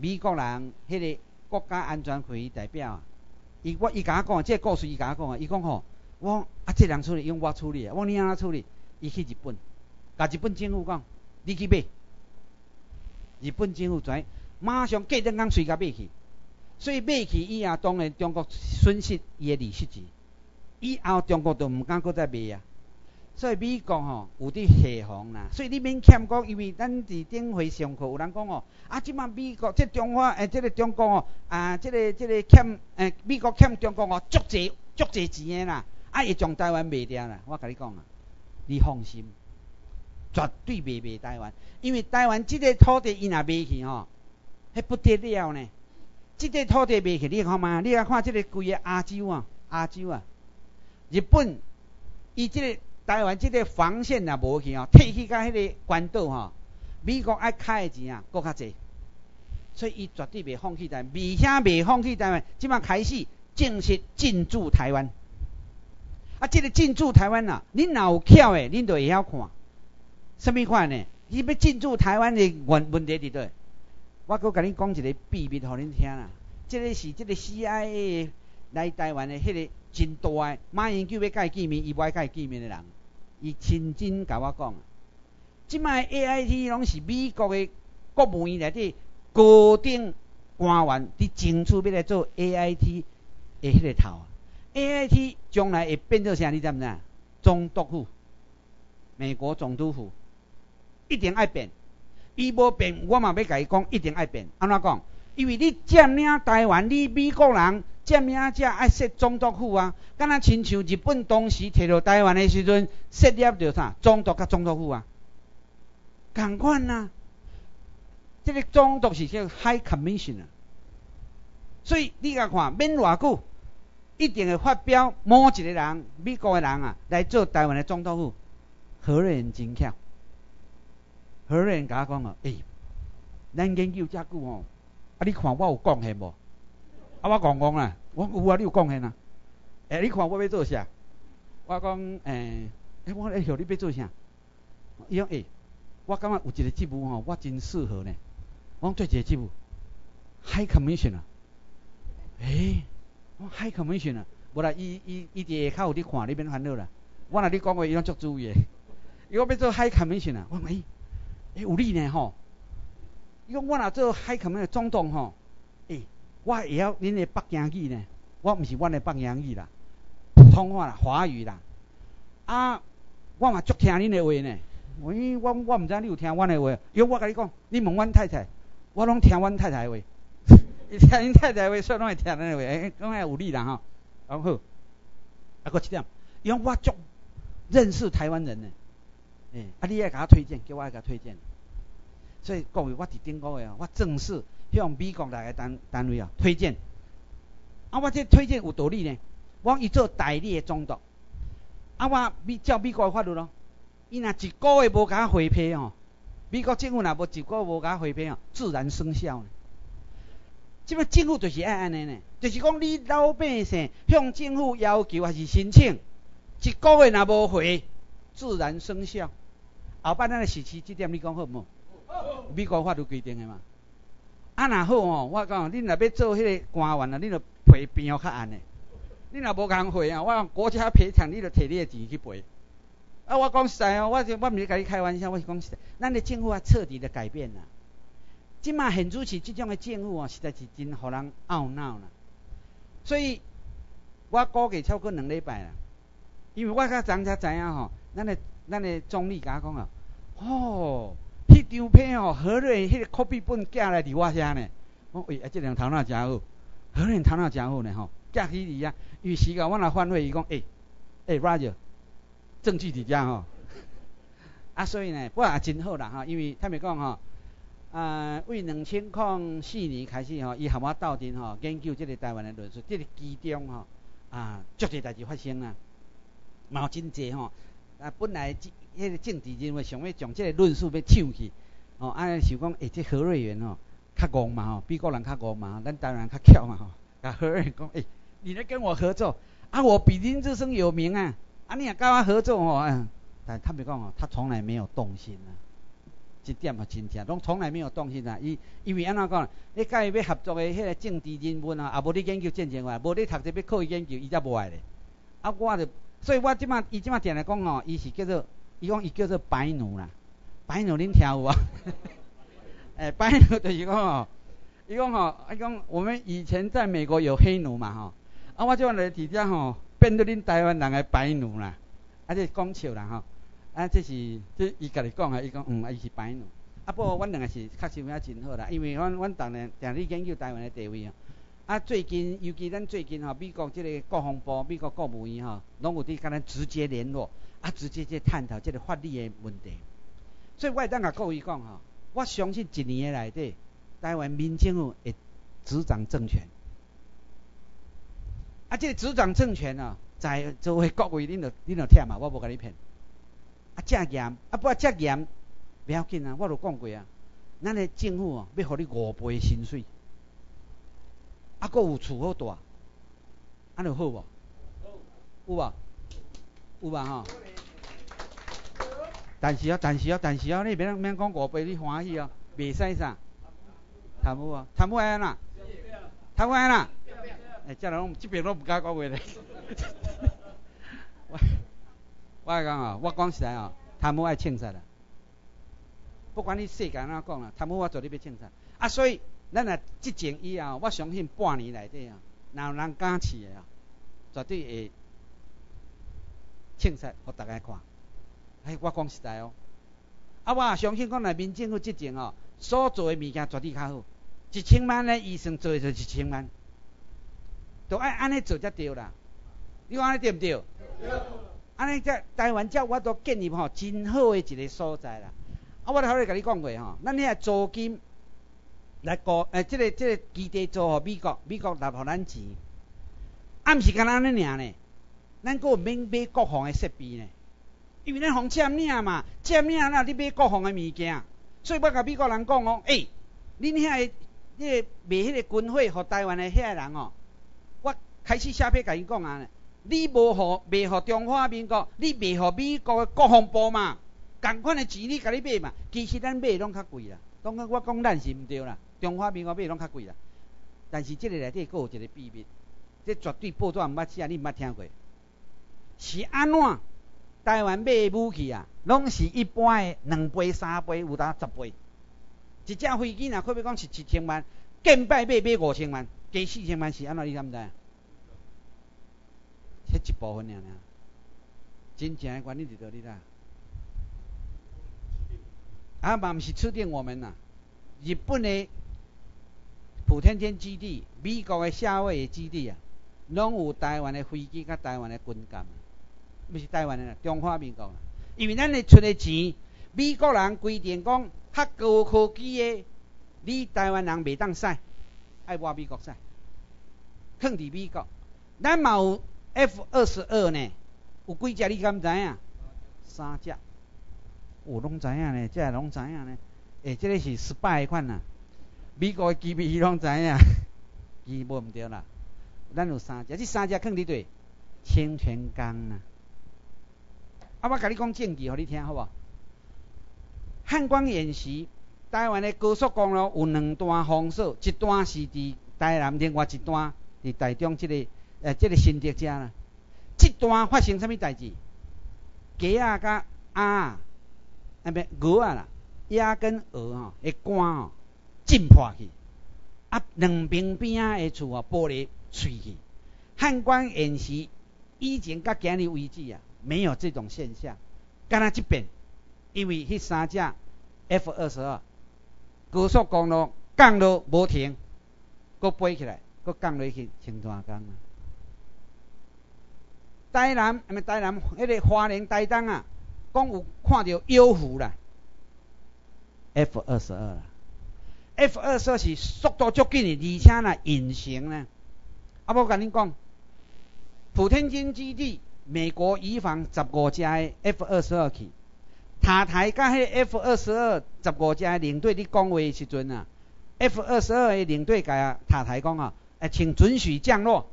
美国人迄个国家安全会议代表啊，伊我伊甲我讲，即个故事伊甲我讲啊，伊讲吼，我啊，即人处理用我处理啊，我你安怎处理？伊去日本，甲日本政府讲，你去买，日本政府知？马上隔两工随甲买去，所以买去以后，当然中国损失伊诶利息钱，以后中国就毋敢搁再卖啊。所以美国吼有伫协防啦，所以你免欠讲，因为咱伫顶回上课有人讲哦，啊，即摆美国即中华诶，即个中国哦，啊，即个即个欠诶，美国欠中国哦，足济足济钱诶啦，啊，会将台湾卖掉啦。我甲你讲啊，你放心，绝对卖卖台湾，因为台湾即个土地伊若卖去吼。迄不得了呢！即个土地卖去，你看嘛？你来看即个规个亚洲啊，亚洲啊，日本伊即个台湾即个防线也无去哦，退去甲迄个关岛吼，美国爱开诶钱啊，搁较济，所以伊绝对袂放弃台湾，而且袂放弃台湾，即马开始正式进驻台湾。啊，即个进驻台湾啊，恁若有巧诶，恁就会晓看，什物款呢？伊要进驻台湾诶问问题伫倒？我搁甲恁讲一个秘密，互恁听啦。即个是即个 CIA 来台湾的迄个真大诶，马英九要甲伊见面，伊无爱甲伊见面诶人，伊亲真甲我讲。即摆 AIT 拢是美国诶国务院内底高等官员伫争取要来做 AIT 诶迄个头。AIT 将来会变做啥？你知毋知？总督府，美国总督府一定爱变。伊无变，我嘛要甲伊讲，一定爱变。安怎讲？因为你占领台湾，你美国人占领者爱设总督府啊。敢若亲像日本当时摕到台湾的时阵，设立着啥？总督甲总督府啊。共款啊。这个总督是叫 High Commission 啊。所以你甲看，免偌久，一定会发表某一个人，美国的人啊，来做台湾的总督府，何人真巧？好人甲我讲哦，诶，咱研究遮久哦，啊，你看我有贡献无？啊，我讲讲啦，我有啊，你有贡献啊？诶，你看我要做啥？我讲诶，诶，我咧想你要做啥？伊讲诶，我感觉有一个职务吼，我真适合呢。我讲做一个职务，High Commission 啊。诶，我 High Commission 啊，无啦，伊伊伊伫下骹有伫看，你免烦恼啦。我若你讲话，伊拢足注意诶。伊讲要做 High Commission 啊，我讲诶。诶，有理呢吼！伊讲我若做 High Commission 总统吼，诶，我会晓恁的北京语呢。我毋是阮的北京语啦，普通话啦，华语啦。啊，我嘛足听恁的话呢。我我我毋知你有听阮的话，因为我甲你讲，你问阮太太，我拢听阮太太的话。伊听恁太太的话，所以拢会听恁的话。诶，讲下有理啦吼。然后，啊，搁一点，因为我足认识台湾人呢。诶，啊，你也甲我推荐，叫我甲推荐。所以各位，我伫顶个月啊，我正式向美国来个单单位啊推荐。啊，我这推荐有道理呢。我伊做代理的总督，啊，我美照美国法律咯，伊若一个月无甲我回批吼，美国政府若无一个月无甲我回批哦，自然生效。即摆政府就是爱安尼呢，就是讲你老百姓向政府要求还是申请，一个月若无回，自然生效。后摆咱来实施即点，你讲好无？美国法律规定的嘛。啊，若好哦，我讲，恁若要做迄个官员啊，恁着赔边较安的。你若无共回啊，我讲国家赔偿，你着摕你的钱去赔。啊，我讲实在哦，我我毋是甲你开玩笑，我是讲实在，咱的政府啊彻底的改变啦。即马现主持即种的政府哦，实在是真互人懊恼啦。所以，我估计超过两礼拜啦，因为我较早才知影吼，咱的咱的总理甲我讲啊，哦。迄张片哦，何瑞迄个 copy 本寄来伫我遐呢？我喂，啊，这人头脑真好，何瑞头脑真好呢吼，寄去伫遐。于是个，我若反悔，伊讲，诶，诶，Roger，证据伫遮吼。啊，所以呢，不过也真好啦吼，因为他们讲吼，啊，为两千零四年开始吼，伊和我斗阵吼，研究即个台湾的论述，即个其中吼，啊，足侪代志发生啊，嘛有真济吼。啊，本来迄个政治人物想要将即个论述要抢去，哦，啊，想讲，诶，即何瑞元哦，较戆嘛吼，比国人较戆嘛，咱台湾较巧嘛吼。甲，何瑞元讲，诶，你来跟我合作，啊，我比林志升有名啊，啊，你也跟我合作哦，嗯，但他们讲哦，他从来没有动心啊，这点啊真正，拢从来没有动心啊，伊因为安怎讲，你甲伊要合作的迄个政治人物啊，啊，无你研究政治话，无你读这要考研究，伊才无爱咧，啊，我着。所以我即马伊即马定来讲哦，伊是叫做伊讲伊叫做白奴啦，白奴恁听有啊？诶，白奴就是讲吼，伊讲吼，伊讲我们以前在美国有黑奴嘛吼，啊我即马来伫遮吼，变做恁台湾人诶白奴啦，啊这讲笑啦吼，啊这是这伊家己讲啊，伊讲嗯，啊伊是白奴，啊不过阮两个是确实有影真好啦，因为阮阮当然定咧研究台湾诶地位啊。啊，最近尤其咱最近吼，美国即个国防部、美国国务院吼，拢有伫甲咱直接联络，啊，直接在探讨即个法律的问题。所以我会当甲各位讲吼，我相信一年的内底，台湾民政府会执掌政权。啊，即个执掌政权啊，在作为各位恁着恁着忝嘛，我无甲你骗。啊，遮严，啊不遮严，不要紧啊，我都讲过啊，咱的政府哦，要互你五倍薪水。啊，阁有厝好大，安尼好无？有无？有吧吼。但是啊，但是啊，但是啊，你免免讲五倍你欢喜哦，袂使啥？贪污啊，贪污安怎？贪污安怎？哎，遮人这边拢毋敢讲话咧。我我讲啊，我讲实在啊，贪污爱清查啦。不管你世界安怎讲啦，贪污我做你要清查。啊，所以。咱若即前以后，我相信半年内底啊，若有人敢试的啊，绝对会清晰，互大家看。哎，我讲实在哦，啊，我也相信讲内面政府即前哦，所做的物件绝对较好。一千万的医生做就一千万，都爱安尼做才对啦。你讲安尼对毋对？对。安尼在台湾遮我都建议吼，真好的一个所在啦。啊，我头咧甲你讲过吼，咱遐租金。来国诶，即个即个基地租互美国，美国来互咱钱，啊毋是干安尼尔呢？咱阁有免买国防诶设备呢？因为咱防占领嘛，占领那你买国防诶物件，所以我甲美国人讲哦，诶，恁遐个迄个卖迄个军火互台湾诶遐个人哦，我开始写批甲伊讲啊，你无互卖互中华民国，你卖互美国诶国防部嘛，共款诶钱你甲你买嘛，其实咱买拢较贵啦。当然我讲咱是毋对啦。中华民国买拢较贵啦，但是即个内底阁有一个秘密，这绝对报纸毋捌写，你毋捌听过。是安怎？台湾买武器啊，拢是一般的两倍、三倍，有当十倍。一架飞机若可比讲是一千万，见摆买买五千万，加四千万是安怎？你知毋知？迄一部分尔尔，真正的原因伫倒哩啦。啊，嘛毋是确定我们呐，日本的。普天间基地、美国的夏威夷基地啊，拢有台湾的飞机甲台湾的军舰，不是台湾的啦，中华民国啦。因为咱的出的钱，美国人规定讲，较高科技的，你台湾人袂当使，爱挖美国使，放伫美国。咱嘛有 F 二十二呢，有几只你敢知影？三只，有拢知影呢，这拢知影呢。诶，这个是失败款呐。美国的机密伊拢知影，伊无毋对啦。咱有三只，这三只放伫对，清泉岗呐。啊，我甲你讲证据，互你听好无？汉光演习，台湾的高速公路有两段封锁，一段是伫台南，另外一段伫台中即个，诶，即个新竹遮啦。即段发生啥物代志？鸡啊，甲鸭啊，啊免鹅啊啦，鸭跟鹅吼，会关吼，震破去，啊，两边边仔的厝啊，玻璃碎去。汉光演习以前甲今日为止啊，没有这种现象，干那即边。因为迄三只 F 二十二高速公路降落无停，搁飞起来，搁降落去青山港啊。台南，毋是台南，迄个花莲台东啊，讲有看到幽浮啦，F 二十二啦，F 二十二是速度足紧的，而且呢隐形呢。啊，我甲恁讲，普天间基地美国移防十五架的 F 二十二去。塔台甲迄 F 二十二十五架的领队伫讲话的时阵啊，F 二十二的领队甲塔台讲啊，哎，请准许降落，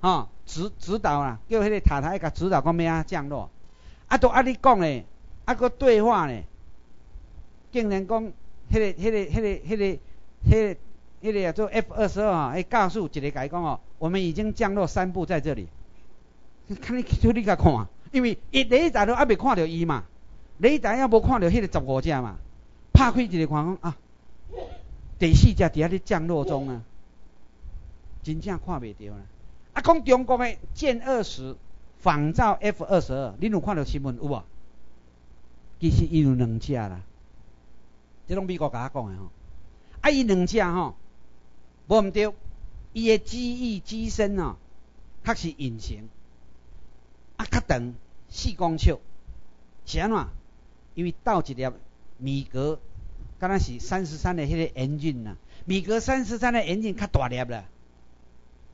吼，指指导啊，叫迄个塔台甲指导讲咩啊降落，啊，都安尼讲咧，啊，个对话咧，竟然讲，迄个、迄个、迄个、迄个、迄个、迄个叫做 F 二十二啊，会告诉一个甲伊讲哦，我们已经降落三步在这里，看你出你甲看，因为一第一站都还未看到伊嘛。雷达也无看到迄个十五只嘛，拍开一个看讲啊，第四只伫遐咧降落中啊，真正看袂到啦。啊，讲中国的歼二十仿造 F 二十二，恁有看到新闻有无？其实伊有两只啦，即拢美国甲我讲的吼。啊，伊两只吼，无毋对，伊的机翼机身哦，确实隐形，啊较长四公尺，是安怎？因为倒一粒米格，敢若是三十三的迄个引擎呐，米格三十三的引擎较大粒啦，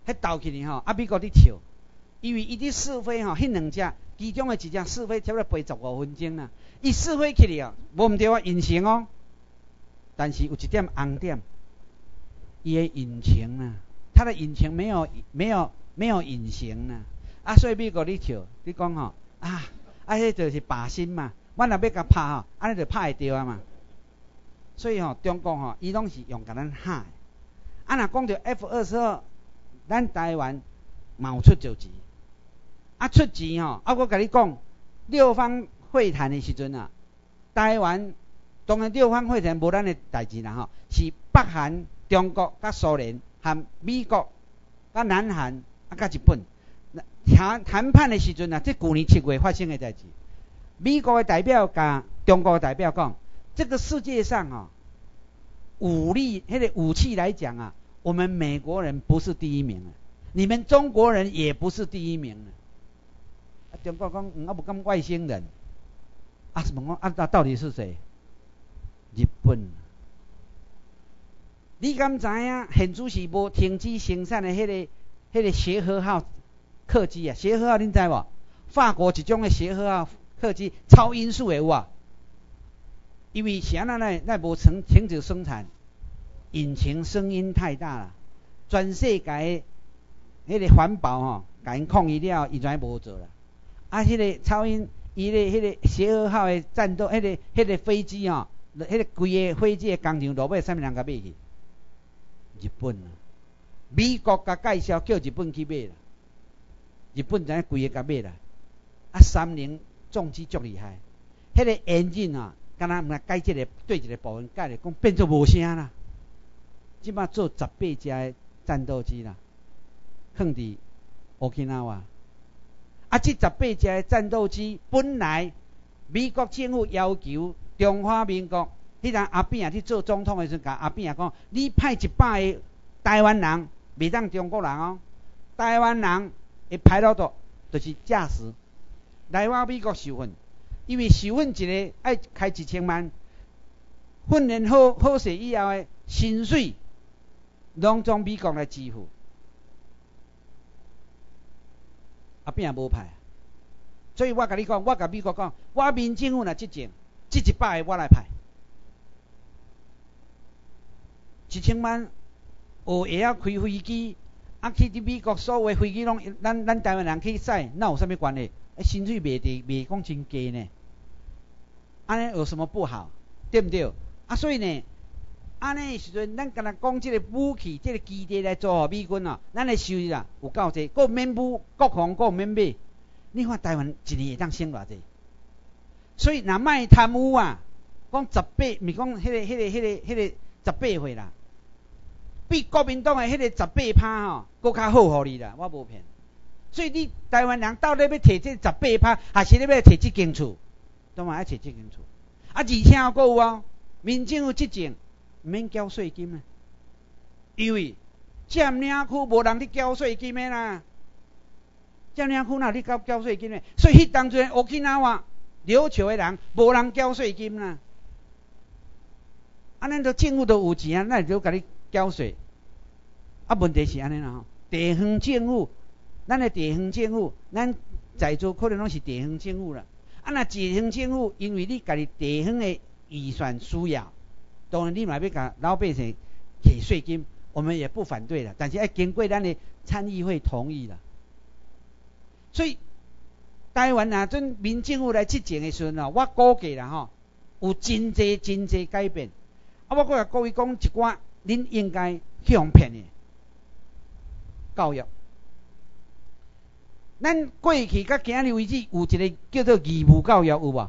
迄倒起哩吼，啊美国伫笑，因为伊伫试飞吼，迄两只其中的一只试飞差不多飞十五分钟啦，伊试飞起哩哦，无毋对啊，隐形哦，但是有一点红点，伊的引擎啊，它的引擎没有没有没有隐形呐，啊所以美国伫跳，你讲吼啊，啊迄就是靶心嘛。阮若要甲拍吼，安尼就拍会着啊嘛。所以吼，中国吼，伊拢是用甲咱吓。啊，若讲着 F 二十二，咱台湾嘛有出就钱。啊，出钱吼，啊，我甲你讲，六方会谈的时阵啊，台湾当然六方会谈无咱的代志啦吼，是北韩、中国、甲苏联、含美国、甲南韩、啊甲日本谈谈判的时阵啊，即旧年七月发生的代志。美国的代表甲中国的代表讲，这个世界上啊，武力迄个武器来讲啊，我们美国人不是第一名啊，你们中国人也不是第一名啊。中国讲，啊不讲外星人，啊什么啊那到底是谁？日本。你敢知影？现主是无停止生产的迄个、迄个协和号客机啊？协和号恁知无？法国一种的协和号。客机超音速的有啊，因为啥那那那无停停止生产，引擎声音太大了，全世界迄个环保吼，甲因抗议了，伊全无做了。啊，迄个超音，伊个迄个协和号的战斗，迄个迄个飞机吼，迄个规个飞机的工厂落尾啥物人甲买去？日本啊，美国甲介绍叫日本去买啦，日本怎规个甲买啦？啊，三菱。重机足厉害，迄个引擎啊，敢若毋来改一个对一个部分改咧，讲变做无声啦。即摆做十八架战斗机啦，放伫 Okinawa。啊，即十八架战斗机本来美国政府要求中华民国，迄阵阿扁啊去做总统的时阵，甲阿扁啊讲，你派一百个台湾人，袂当中国人哦，台湾人会派落度，就是驾驶。来我美国受训，因为受训一个爱开一千万，训练好好势以后的薪水，拢从美国来支付，阿扁也无派。所以我甲你讲，我甲美国讲，我民政府若执政，即一百个我来派，一千万学会晓开飞机，啊去伫美国所有飞机拢咱咱台湾人去使，那有啥物关系？薪水袂低，袂讲真低呢，安尼有什么不好？对毋对？啊，所以呢，安尼时阵，咱敢若讲即个武器、即个基地来做美军哦，咱的收入啊有够济，国免武、国防国免买。你看台湾一年会当省偌济？所以若卖贪污啊，讲十八，咪讲迄个、迄个、迄个、迄个十八岁啦，比国民党诶迄个十八趴吼，搁较好互你啦，我无骗。所以你台湾人到底要摕这十八趴，还是你要摕即间厝？都嘛爱摕即间厝。啊，而且还有哦，民政府执政免交税金啊，因为占领区无人伫交税金的啦。占领区哪伫交交税金的？所以迄当阵乌克兰话琉球的人无人交税金啦。啊，咱都政府都有钱啊，那就甲你交税。啊，问题是安尼啦吼，地方政府。咱的地方政府，咱在座可能拢是地方政府啦。啊，那地方政府因为你家己地方的预算需要，当然你嘛要甲老百姓给税金，我们也不反对啦。但是要经过咱的参议会同意啦。所以台湾啊，阵民政府来执政的时阵哦，我估计啦吼，有真济真济改变。啊，我搁甲各位讲一寡，恁应该向骗的教育。咱过去甲今日为止有一个叫做义务教育有无？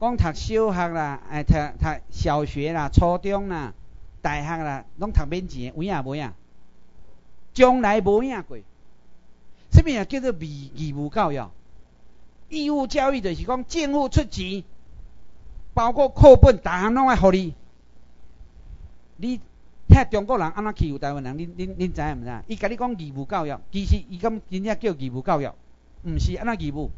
讲读小学啦，哎，读读小学啦、初中啦、大学啦，拢读免钱，有影无影？从来无影过。什么也叫做义义务教育？义务教育就是讲政府出钱，包括课本，逐项拢爱互你。你遐中国人安怎欺负台湾人？恁恁恁知影毋知？伊甲你讲义务教育，其实伊讲真正叫义务教育，毋是安怎义务。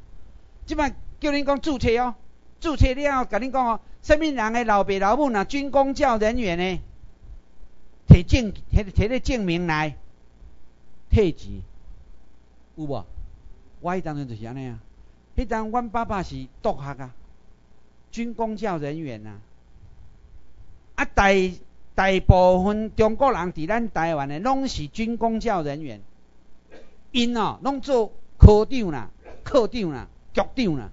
即摆叫恁讲注册哦，注册了后甲恁讲哦，什么人诶老爸老母若军公教人员呢？摕证摕摕个证明来，退钱有无？我迄当阵就是安尼啊，迄当阮爸爸是督学啊，军公教人员啊，啊大。大部分中国人伫咱台湾诶，拢是军公教人员，因哦，拢做科长啦、科长啦、局长啦。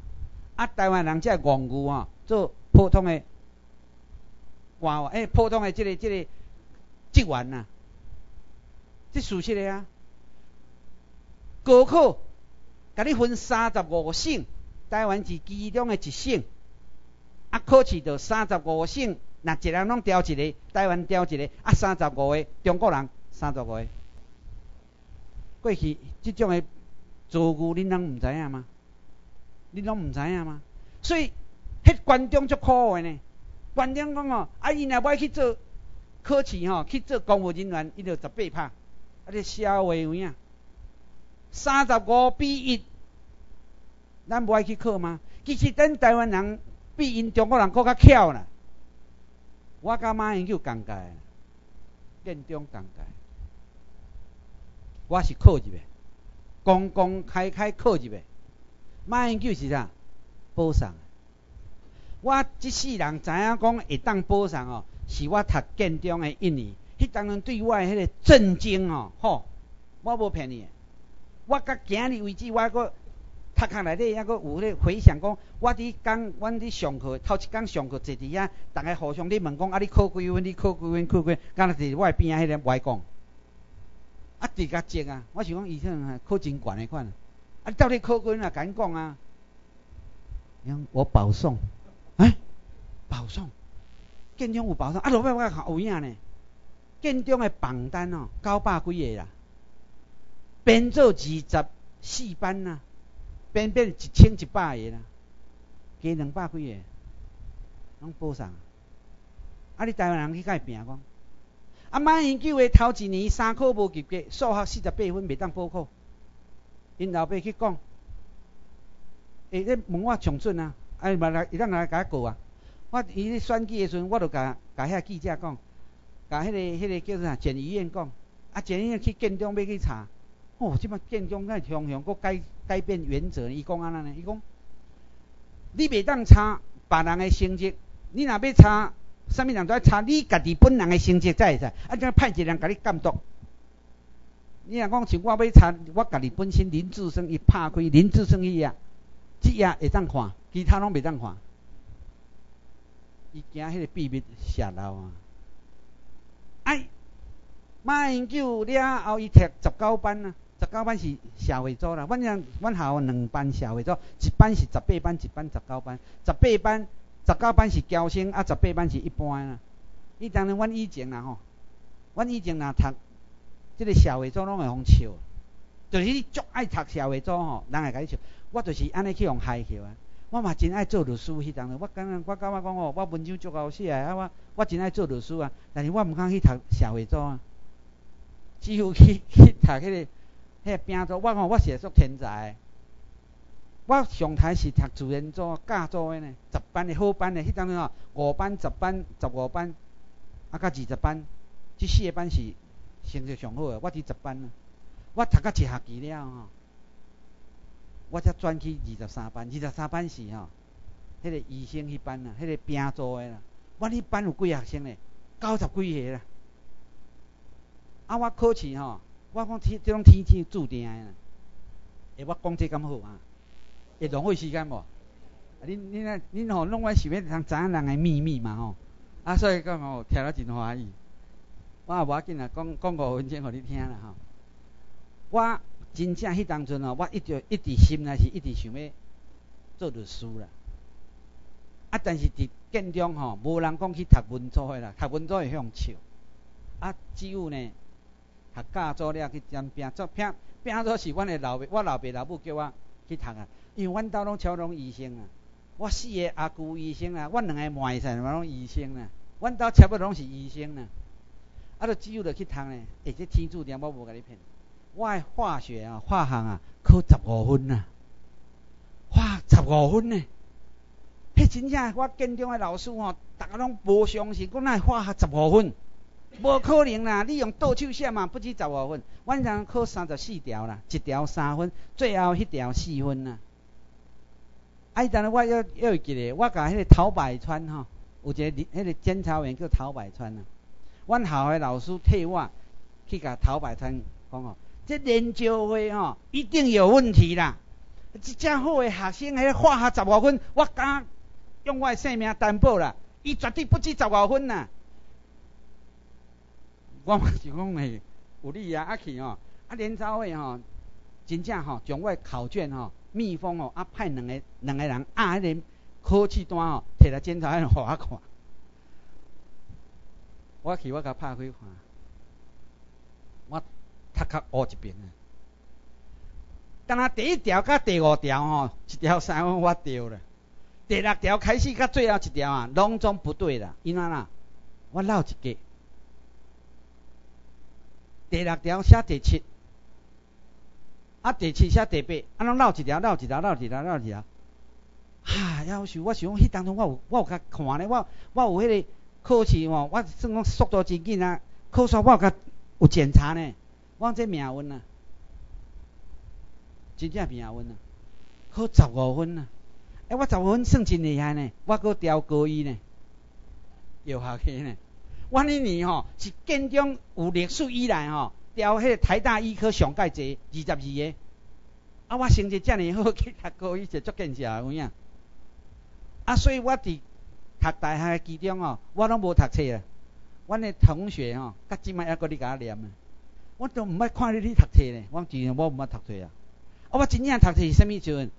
啊，台湾人即个戇牛哦，做普通诶，官诶，普通诶，即个即个职员呐，即事实的啊。高考，甲你分三十五个省，台湾是其中诶一省，啊，考试着三十五个省。那一人拢调一个，台湾调一个，啊，三十五个中国人，三十五个。过去即种诶遭遇，恁拢毋知影吗？恁拢毋知影吗？所以，迄观众足苦诶呢。观众讲哦，啊，伊若要去做考试吼，去做公务人员，伊着十八拍，啊，你消话有影？三十五比一，咱无爱去考吗？其实咱台湾人比因中国人搁较巧啦。我甲马英九同届，建中同届，我是考入诶，公公开开考入诶。马英九是啥？补上。我即世人知影讲会当保送哦，是我读建中的一年，迄当然对我迄个震惊哦，吼，我无骗你。我甲今日为止，我阁。读课内底抑阁有咧回想讲，我伫讲，阮伫上课头一工上课坐伫遐，逐个互相咧问讲，啊，你考几分？你考几分？考几分？敢若伫我边仔迄个外讲，啊，直甲接啊！我想讲，医生考真悬诶款，啊，你到底考几分？啊？敢讲啊？讲我保送，哎，保送，建中有保送，啊，落尾我看有影呢，建中诶榜单哦，九百几个啦，编做二十四班呐。变变一千一百个啦，加两百几个，拢报上。啊，你台湾人去甲伊拼讲，啊，马英九诶头一年三科无及格，数学四十八分袂当补考。因老爸去讲，诶，你问我上准啊？啊，嘛来，伊当来甲我告啊？我伊咧选举的时阵，我著甲甲遐记者讲，甲迄个迄个叫啥检议院讲，啊检议院去建中要去查，哦，即摆建中那常常佫改改变原则，伊讲安怎呢？伊讲，你袂当差别人诶成绩，你若要差，啥物人都要差你家己本人诶成绩才会使，啊，怎派一个人甲你监督？你若讲像我要差我家己本身林志升伊拍开林志升伊啊，即页会当看，其他拢袂当看。伊惊迄个秘密泄露啊！哎，马英九了后，伊读十九班啊，十九班是社会组啦。阮遐阮校有两班社会组，一班是十八班，一班十九班。十八班、十九班是娇生，啊，十八班是一般啦。伊当然，阮以前啦吼，阮以前若读即个社会组，拢会互笑，就是你足爱读社会组吼，人会甲你笑。我就是安尼去互害去啊。我嘛真爱做律师，迄当阵我感觉我感觉讲吼，我文章足好写啊，我我真爱做律师啊，但是我毋敢去读社会组啊，只有去去读迄个迄个拼组。我讲我写作天才，我上台是读自然组、教组的呢，十班的好班的，迄当阵哦，五班、十班、十五班，啊，甲二十班，即四个班是成绩上好诶，我伫十班啊，我读到一学期了吼。我才转去二十三班，二十三班是吼，迄个医生迄班啊，迄个拼组诶啦。我迄班有几学生咧？九十几个啦。啊，我考试吼，我讲天即种天气注定诶啦。诶，我讲这咁好啊？会浪费时间无？啊，恁恁啊，恁吼拢爱想要通知影人诶秘密嘛吼？啊，所以讲吼，听了真欢喜。我也无要紧啦，讲讲五分钟互你听啦吼。我。真正迄当阵吼，我一直一直心内是一直想要做律师啦。啊，但是伫建中吼，无人讲去读文组诶啦，读文组会向笑。啊，只有呢，读教组了去兼拼做拼拼做是阮诶老爸，我老爸老母叫我去读啊。因为阮兜拢超拢医生啊，我四个阿姑医生啊，阮两个妹婿嘛拢医生啊，阮兜差不多拢是医生啊。啊，著只有著去读呢，而且天注定我无甲你骗。我诶化学啊，化学啊，考十五分呐，哇，十五分呢？迄真正我建中诶老师吼，逐个拢无相信，讲那化学十五分，无可能啦！你用倒手写嘛，不止十五分，阮人考三十四条啦，一条三分，最后迄条四分啦。啊，但是我要要会记咧，我甲迄个陶百川吼，有一个迄个检察员叫陶百川啊，阮校的老师替我去甲陶百川讲吼。这研究会吼，一定有问题啦！一遮好的学生，迄化学十五分，我敢用我的性命担保啦，伊绝对不止十五分呐！我嘛是讲诶，有你啊，啊去吼，啊联招会吼，真正吼，将我诶考卷吼密封哦，啊派两个两个人啊，迄个考试单吼，摕来检查迄互我看。我去我甲拍开看。读较乌一边啊！当然第一条甲第五条吼，一条三分我对了。第六条开始甲最后一条啊，拢总不对啦。因安啦？我漏一格。第六条写第七，啊第七写第八，啊拢漏一条，漏一条，漏一条，漏一条。哈，要是我想迄当中我有我有甲看咧，我我有迄个考试吼，我算讲速度真紧啊，考试我有甲有检查呢。我这命运啊，真正命运啊，考十五分啊！哎，我十五分算真厉害呢，我搁调高一呢，又下去呢。我迄年吼是建中有历史以来吼调迄个台大医科上届济二十二个，啊，我成绩遮尔好去读高一就足见识有影。啊，所以我伫读大学其中哦，我拢无读册啊。阮的同学吼，甲即摆还搁伫甲我念啊。我都毋捌看你咧读册咧，我真正我毋捌读册啊！啊，我真正读册是啥物时阵？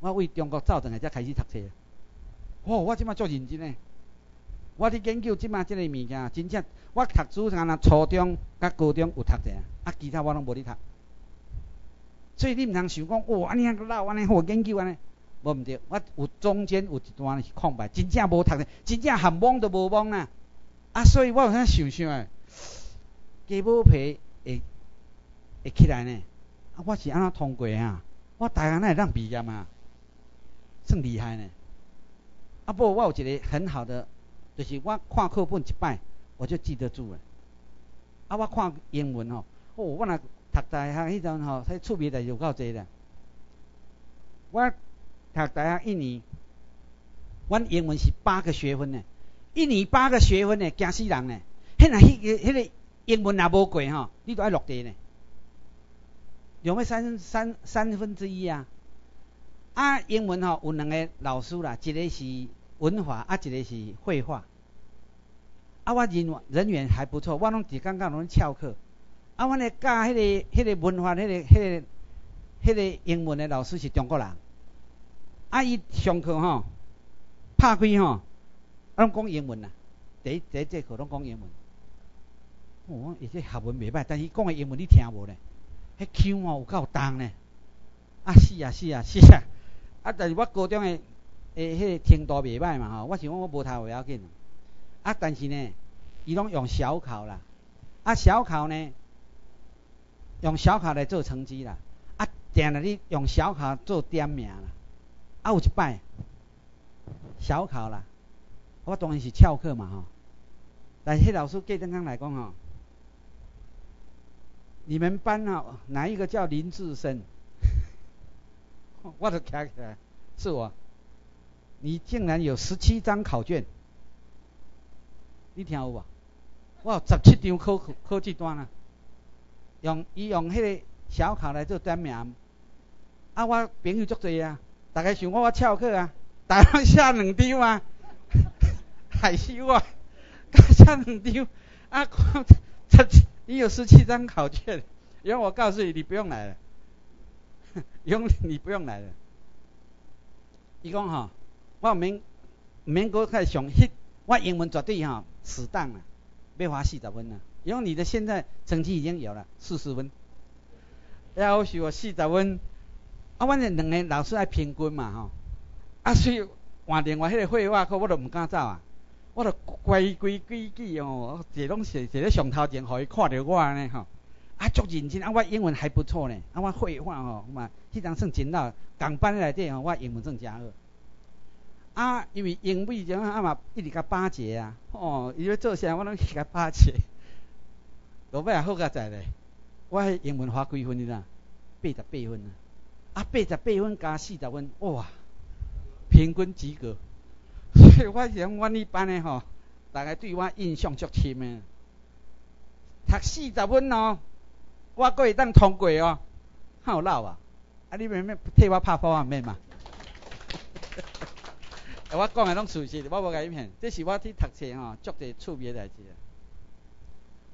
我为中国走转来才开始读册。哦，我即摆足认真诶！我伫研究即摆即个物件，真正我读书干若初中甲高中有读者，啊，其他我拢无伫读。所以你毋通想讲，哇，安尼个老安尼好研究安尼，无毋对。我有中间有一段是空白，真正无读册，真正含懵都无懵啊！啊，所以我有啥想想诶，鸡母皮。会会起来呢？啊，我是安怎通过啊？我大学那会当毕业啊？算厉害呢！啊不，我有一个很好的，就是我看课本一摆，我就记得住了。啊，我看英文吼，哦，我若读大学迄阵吼，迄趣味代志有够济啦。我读大学一年，阮英文是八个学分呢，一年八个学分呢，惊死人呢。迄若迄个迄个英文也无过吼，你都爱落地呢。有没三三三分之一啊？啊，英文吼有两个老师啦，一个是文化，啊一个是绘画。啊，我人人缘还不错，我拢伫感觉拢翘课。啊，阮咧教迄个迄个文化，迄个迄个迄个英文的老师是中国人。啊，伊上课吼，拍开吼，拢讲英文啦。第一第一节课拢讲英文。哦，伊这学文袂歹，但是讲的英文你听无咧？迄腔哦有够重咧。啊是啊是啊是啊。啊，但是我高中的诶，迄个程度袂歹嘛吼，我想讲我无读袂要紧。啊，但是呢，伊拢用小考啦。啊，小考呢，用小考来做成绩啦。啊，定了你用小考做点名啦。啊，有一摆小考啦，我当然是翘课嘛吼。但是迄老师过阵刚来讲吼，你们班啊，哪一个叫林志生？我都起来，是我。你竟然有十七张考卷，你听有无？我有十七张考考卷单啊，用伊用迄个小考来做点名。啊，我朋友足多啊，大家想我我翘课啊，大家写两张啊，害死我，写两张啊，十七你有十七张考卷，然后我告诉你，你不用来了。用你不用来了。伊讲吼，我免免搁开上迄，我英文绝对吼死当啊，要花四十分啊。因为你的现在成绩已经有了四十分，要求我四十分。啊，阮哋两个老师爱平均嘛吼，啊所以换另外迄个绘画课我都毋敢走啊，我都规规矩矩哦，坐拢坐坐咧上头前，互伊看着我安尼吼。啊，足认真啊！我英文还不错呢，啊，我绘画吼嘛，迄张算真老，共班内底吼，我英文算诚好。啊，因为英语种啊嘛，一直甲巴结啊，哦，伊要做啥我拢去甲巴结。落尾也好佳在咧，我迄英文花几分哩啦？八十八分啊！啊，八十八分加四十分，哇，平均及格。所以我想，阮迄班诶吼，大概对我印象足深诶。读四十分哦。我可会当通过哦，好老啊！啊，你免免替我拍波啊免嘛？我讲的拢事实，我无甲你骗。这是我去读册吼，足侪趣味代志。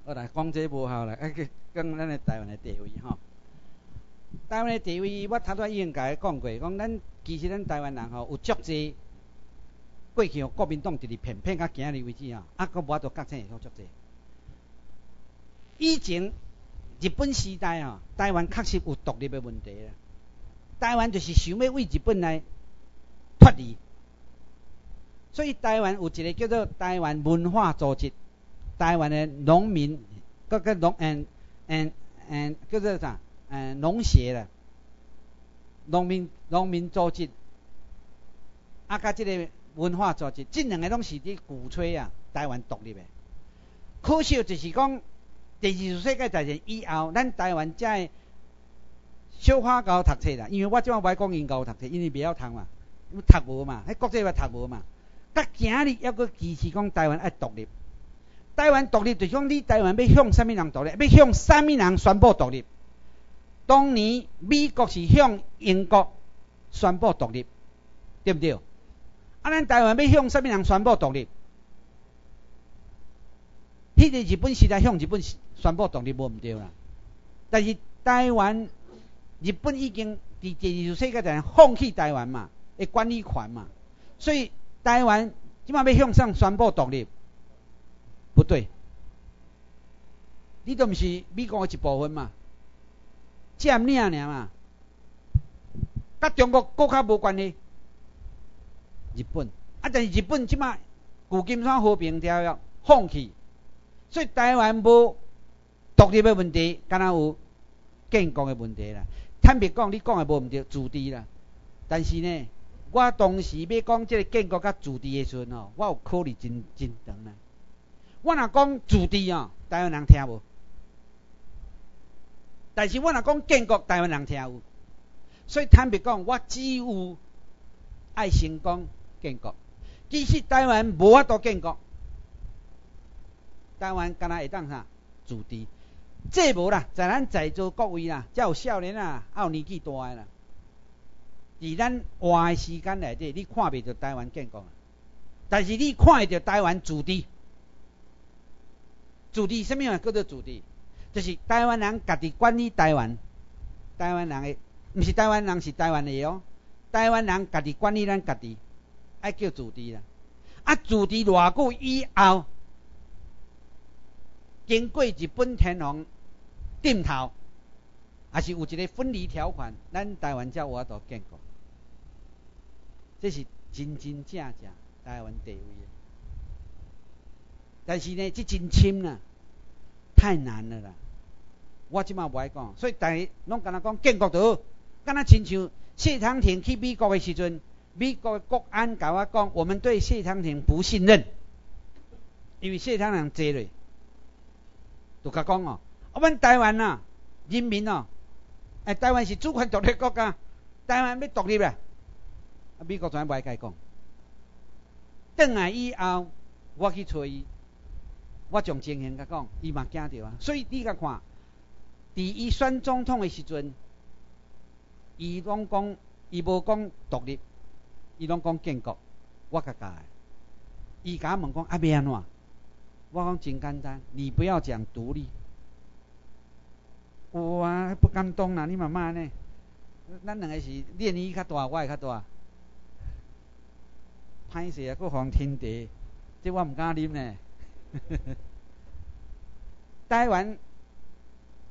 好来，讲这无效啦，啊，讲咱的台湾的地位吼。台湾的地位，我头拄已经甲你讲过，讲咱其实咱台湾人吼有足侪过去国民党直直骗骗到今日为止吼，啊，佫无法度觉醒会足侪。以前。日本时代啊，台湾确实有独立的问题啦。台湾就是想要为日本来脱离，所以台湾有一个叫做台湾文化组织，台湾的农民各个农嗯嗯嗯叫做啥嗯农协啦，农民农民组织，啊甲即个文化组织，这两个拢是伫鼓吹啊台湾独立的。可惜就是讲。第二次世界大战以后，咱台湾才小可够读册啦。因为我即摆袂讲因够读册，因为袂晓读嘛，读无嘛，迄国际话读无嘛。甲今日还阁支持讲台湾爱独立。台湾独立就是讲你台湾要向啥物人独立？要向啥物人宣布独立？当年美国是向英国宣布独立，对毋对？啊，咱台湾要向啥物人宣布独立？迄个日本时代向日本宣布独立无毋对啦，但是台湾日本已经伫第二次世界大战放弃台湾嘛，诶管理权嘛，所以台湾即马要向上宣布独立，不对，你都毋是美国诶一部分嘛，占领尔嘛，甲中国国较无关系，日本啊，但是日本即马旧金山和平条约放弃。所以台湾无独立的问题，敢若有建国的问题啦。坦白讲，你讲的无毋对，自治啦。但是呢，我当时要讲即个建国甲自治的时阵吼，我有考虑真真长啦。我若讲自治哦，台湾人听无；但是我若讲建国，台湾人听有。所以坦白讲，我只有爱成功建国。其实台湾无法度建国，台湾敢若会当啥自治？这无啦，在咱在座各位啦，才有少年啊，还有年纪大诶啦。伫咱活诶时间内底，你看袂着台湾建国，但是你看会着台湾自治。自治什么样叫做自治？就是台湾人家己管理台湾，台湾人诶，毋是台湾人是台湾诶哦。台湾人家己管理咱家己，爱叫自治啦。啊，自治偌久以后，经过日本天皇点头，还是有一个分离条款，咱台湾才有法度建国。这是真真正正台湾地位。但是呢，这真深啦，太难了啦。我即马无爱讲，所以大家拢敢若讲建国好，敢若亲像谢长廷去美国的时阵，美国的国安甲我讲，我们对谢长廷不信任，因为谢长廷坐咧，就甲讲哦，我们台湾呐，人民哦，哎，台湾是主权独立国家，台湾要独立啦，啊，美国全无爱甲伊讲，转来以后，我去找伊。我从情形甲讲，伊嘛惊着啊，所以你甲看，伫伊选总统的时阵，伊拢讲，伊无讲独立，伊拢讲建国，我甲教伊甲问讲啊要安怎？我讲真简单，你不要讲独立。哇，不感动啦，你慢慢呢？咱两个是练伊较大，我会较大。歹势啊，搁互人天地，这我毋敢啉呢。台湾，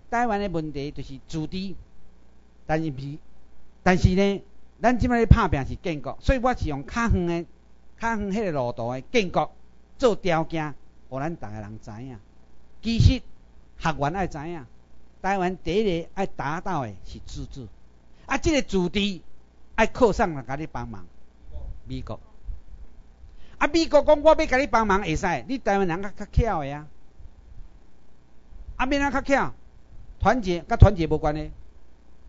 台湾的问题就是自治，但是是，但是呢，咱即摆咧拍拼是建国，所以我是用较远的、较远迄个路途的建国做条件，互咱逐个人知影。其实学员爱知影，台湾第一个爱达到的是自治，啊，即个自治爱靠上人甲你帮忙，美国。啊！美国讲我要甲你帮忙会使，你台湾人较较巧诶啊！啊，免啊较巧，团结甲团结无关诶。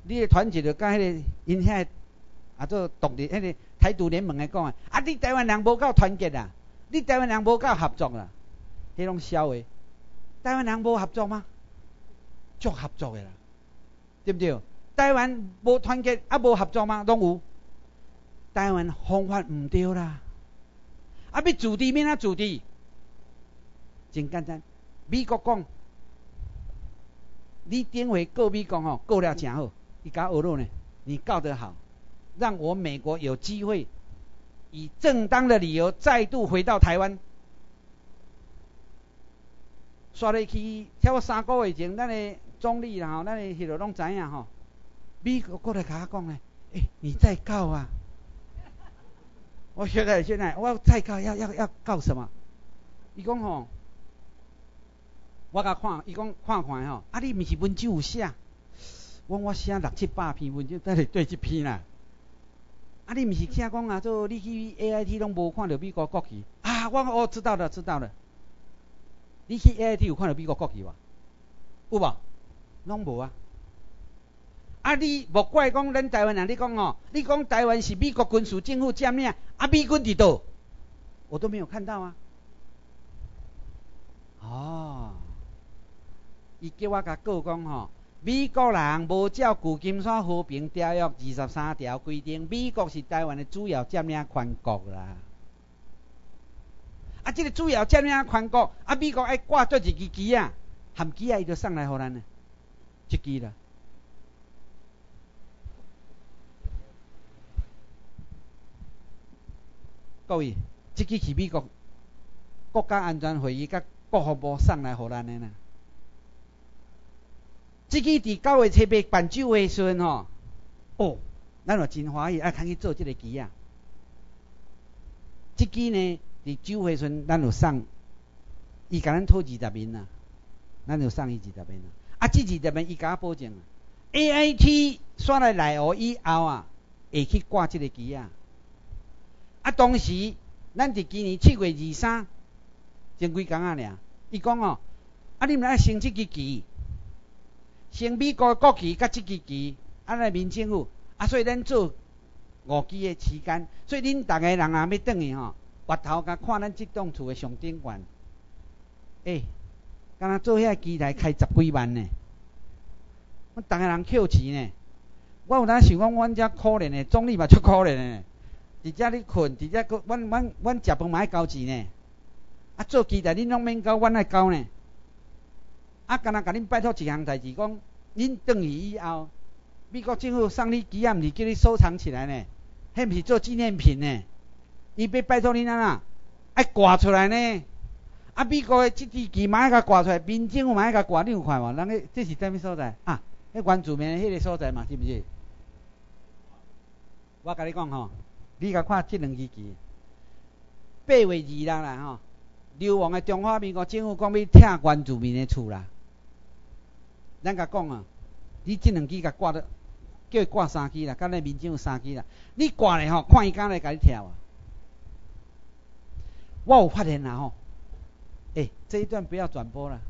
你诶团结着甲迄个因遐啊做独立迄个台独联盟诶讲诶，啊你台湾人无够团结啦，你台湾人无够合作啦，迄种笑诶。台湾人无合作吗？足合作诶啦，对不对？台湾无团结啊无合作吗？拢有。台湾方法毋对啦。啊！要自治免啊自治，真简单。美国讲，你顶回告美国吼，告了真好，你搞恶路呢？你告得好，让我美国有机会以正当的理由再度回到台湾。刷入去，超过三个月前，咱的总理啦吼，咱的迄落拢知影吼。美国过来甲我讲咧，诶，你再告啊！我现在现在我再告要要要告什么？伊讲吼，我甲看，伊讲看看吼，啊你毋是文章有写，我我写六七百篇文章，等下对一篇啦。啊你毋是听讲啊，做你去 A I T 拢无看到美国国旗啊？我哦知道了知道了。你去 A I T 有看到美国国旗无？有无？拢无啊。啊！你莫怪讲咱台湾人，你讲哦，你讲台湾是美国军事政府占领，啊，美军伫倒，我都没有看到啊。哦，伊叫我甲告讲吼，美国人无照旧金山和平条约二十三条规定，美国是台湾的主要占领权国啦。啊，这个主要占领权国，啊，美国爱挂做一支旗啊，含旗啊，伊就送来互咱呢，一支啦。各位，即支是美国国家安全会议甲国防部送来互咱的啦。即支伫九月七八办酒会时阵吼，哦，咱就真欢喜，爱通去做即个旗啊。即支呢，伫酒会时阵，咱就送，伊甲咱讨二十面啊，咱就送伊二十面啊。啊，即二十面伊甲我保证，A I T 刷来来学以后啊，会去挂即个旗啊。啊，当时咱伫今年七月二三，前几工仔尔，伊讲哦，啊，你毋爱升即支旗，升美国国旗甲即支旗，啊，来民政府，啊，所以咱做五支的期间，所以恁逐个人啊要转去吼，回头甲看咱即栋厝的上顶悬，诶，敢若做遐机台开十几万呢，我逐个人扣钱呢。我有当想讲，阮遮可怜的，总理嘛出可怜的，伫遮咧困，伫遮佫，阮阮阮食饭嘛爱交钱呢。啊，做期待恁拢免交，阮爱交呢。啊，干若甲恁拜托一项代志，讲恁转去以后，美国政府送你机啊，毋是叫你收藏起来呢，迄毋是做纪念品呢。伊要拜托恁安怎，爱挂出来呢。啊，美国的即支旗嘛爱甲挂出来，民政府嘛爱甲挂，你有看无？人个这是啥物所在？啊，迄原住民迄个所在嘛，是毋是？我甲你讲吼，你甲看即两支旗，八月二日啦吼，流亡的中华民国政府讲要拆原住民的厝啦。咱甲讲啊，你即两支甲挂了，叫伊挂三支啦，甲咱民政府三支啦。你挂咧吼，看伊敢来甲你拆啊。我有发现啦吼，诶，这一段不要转播了。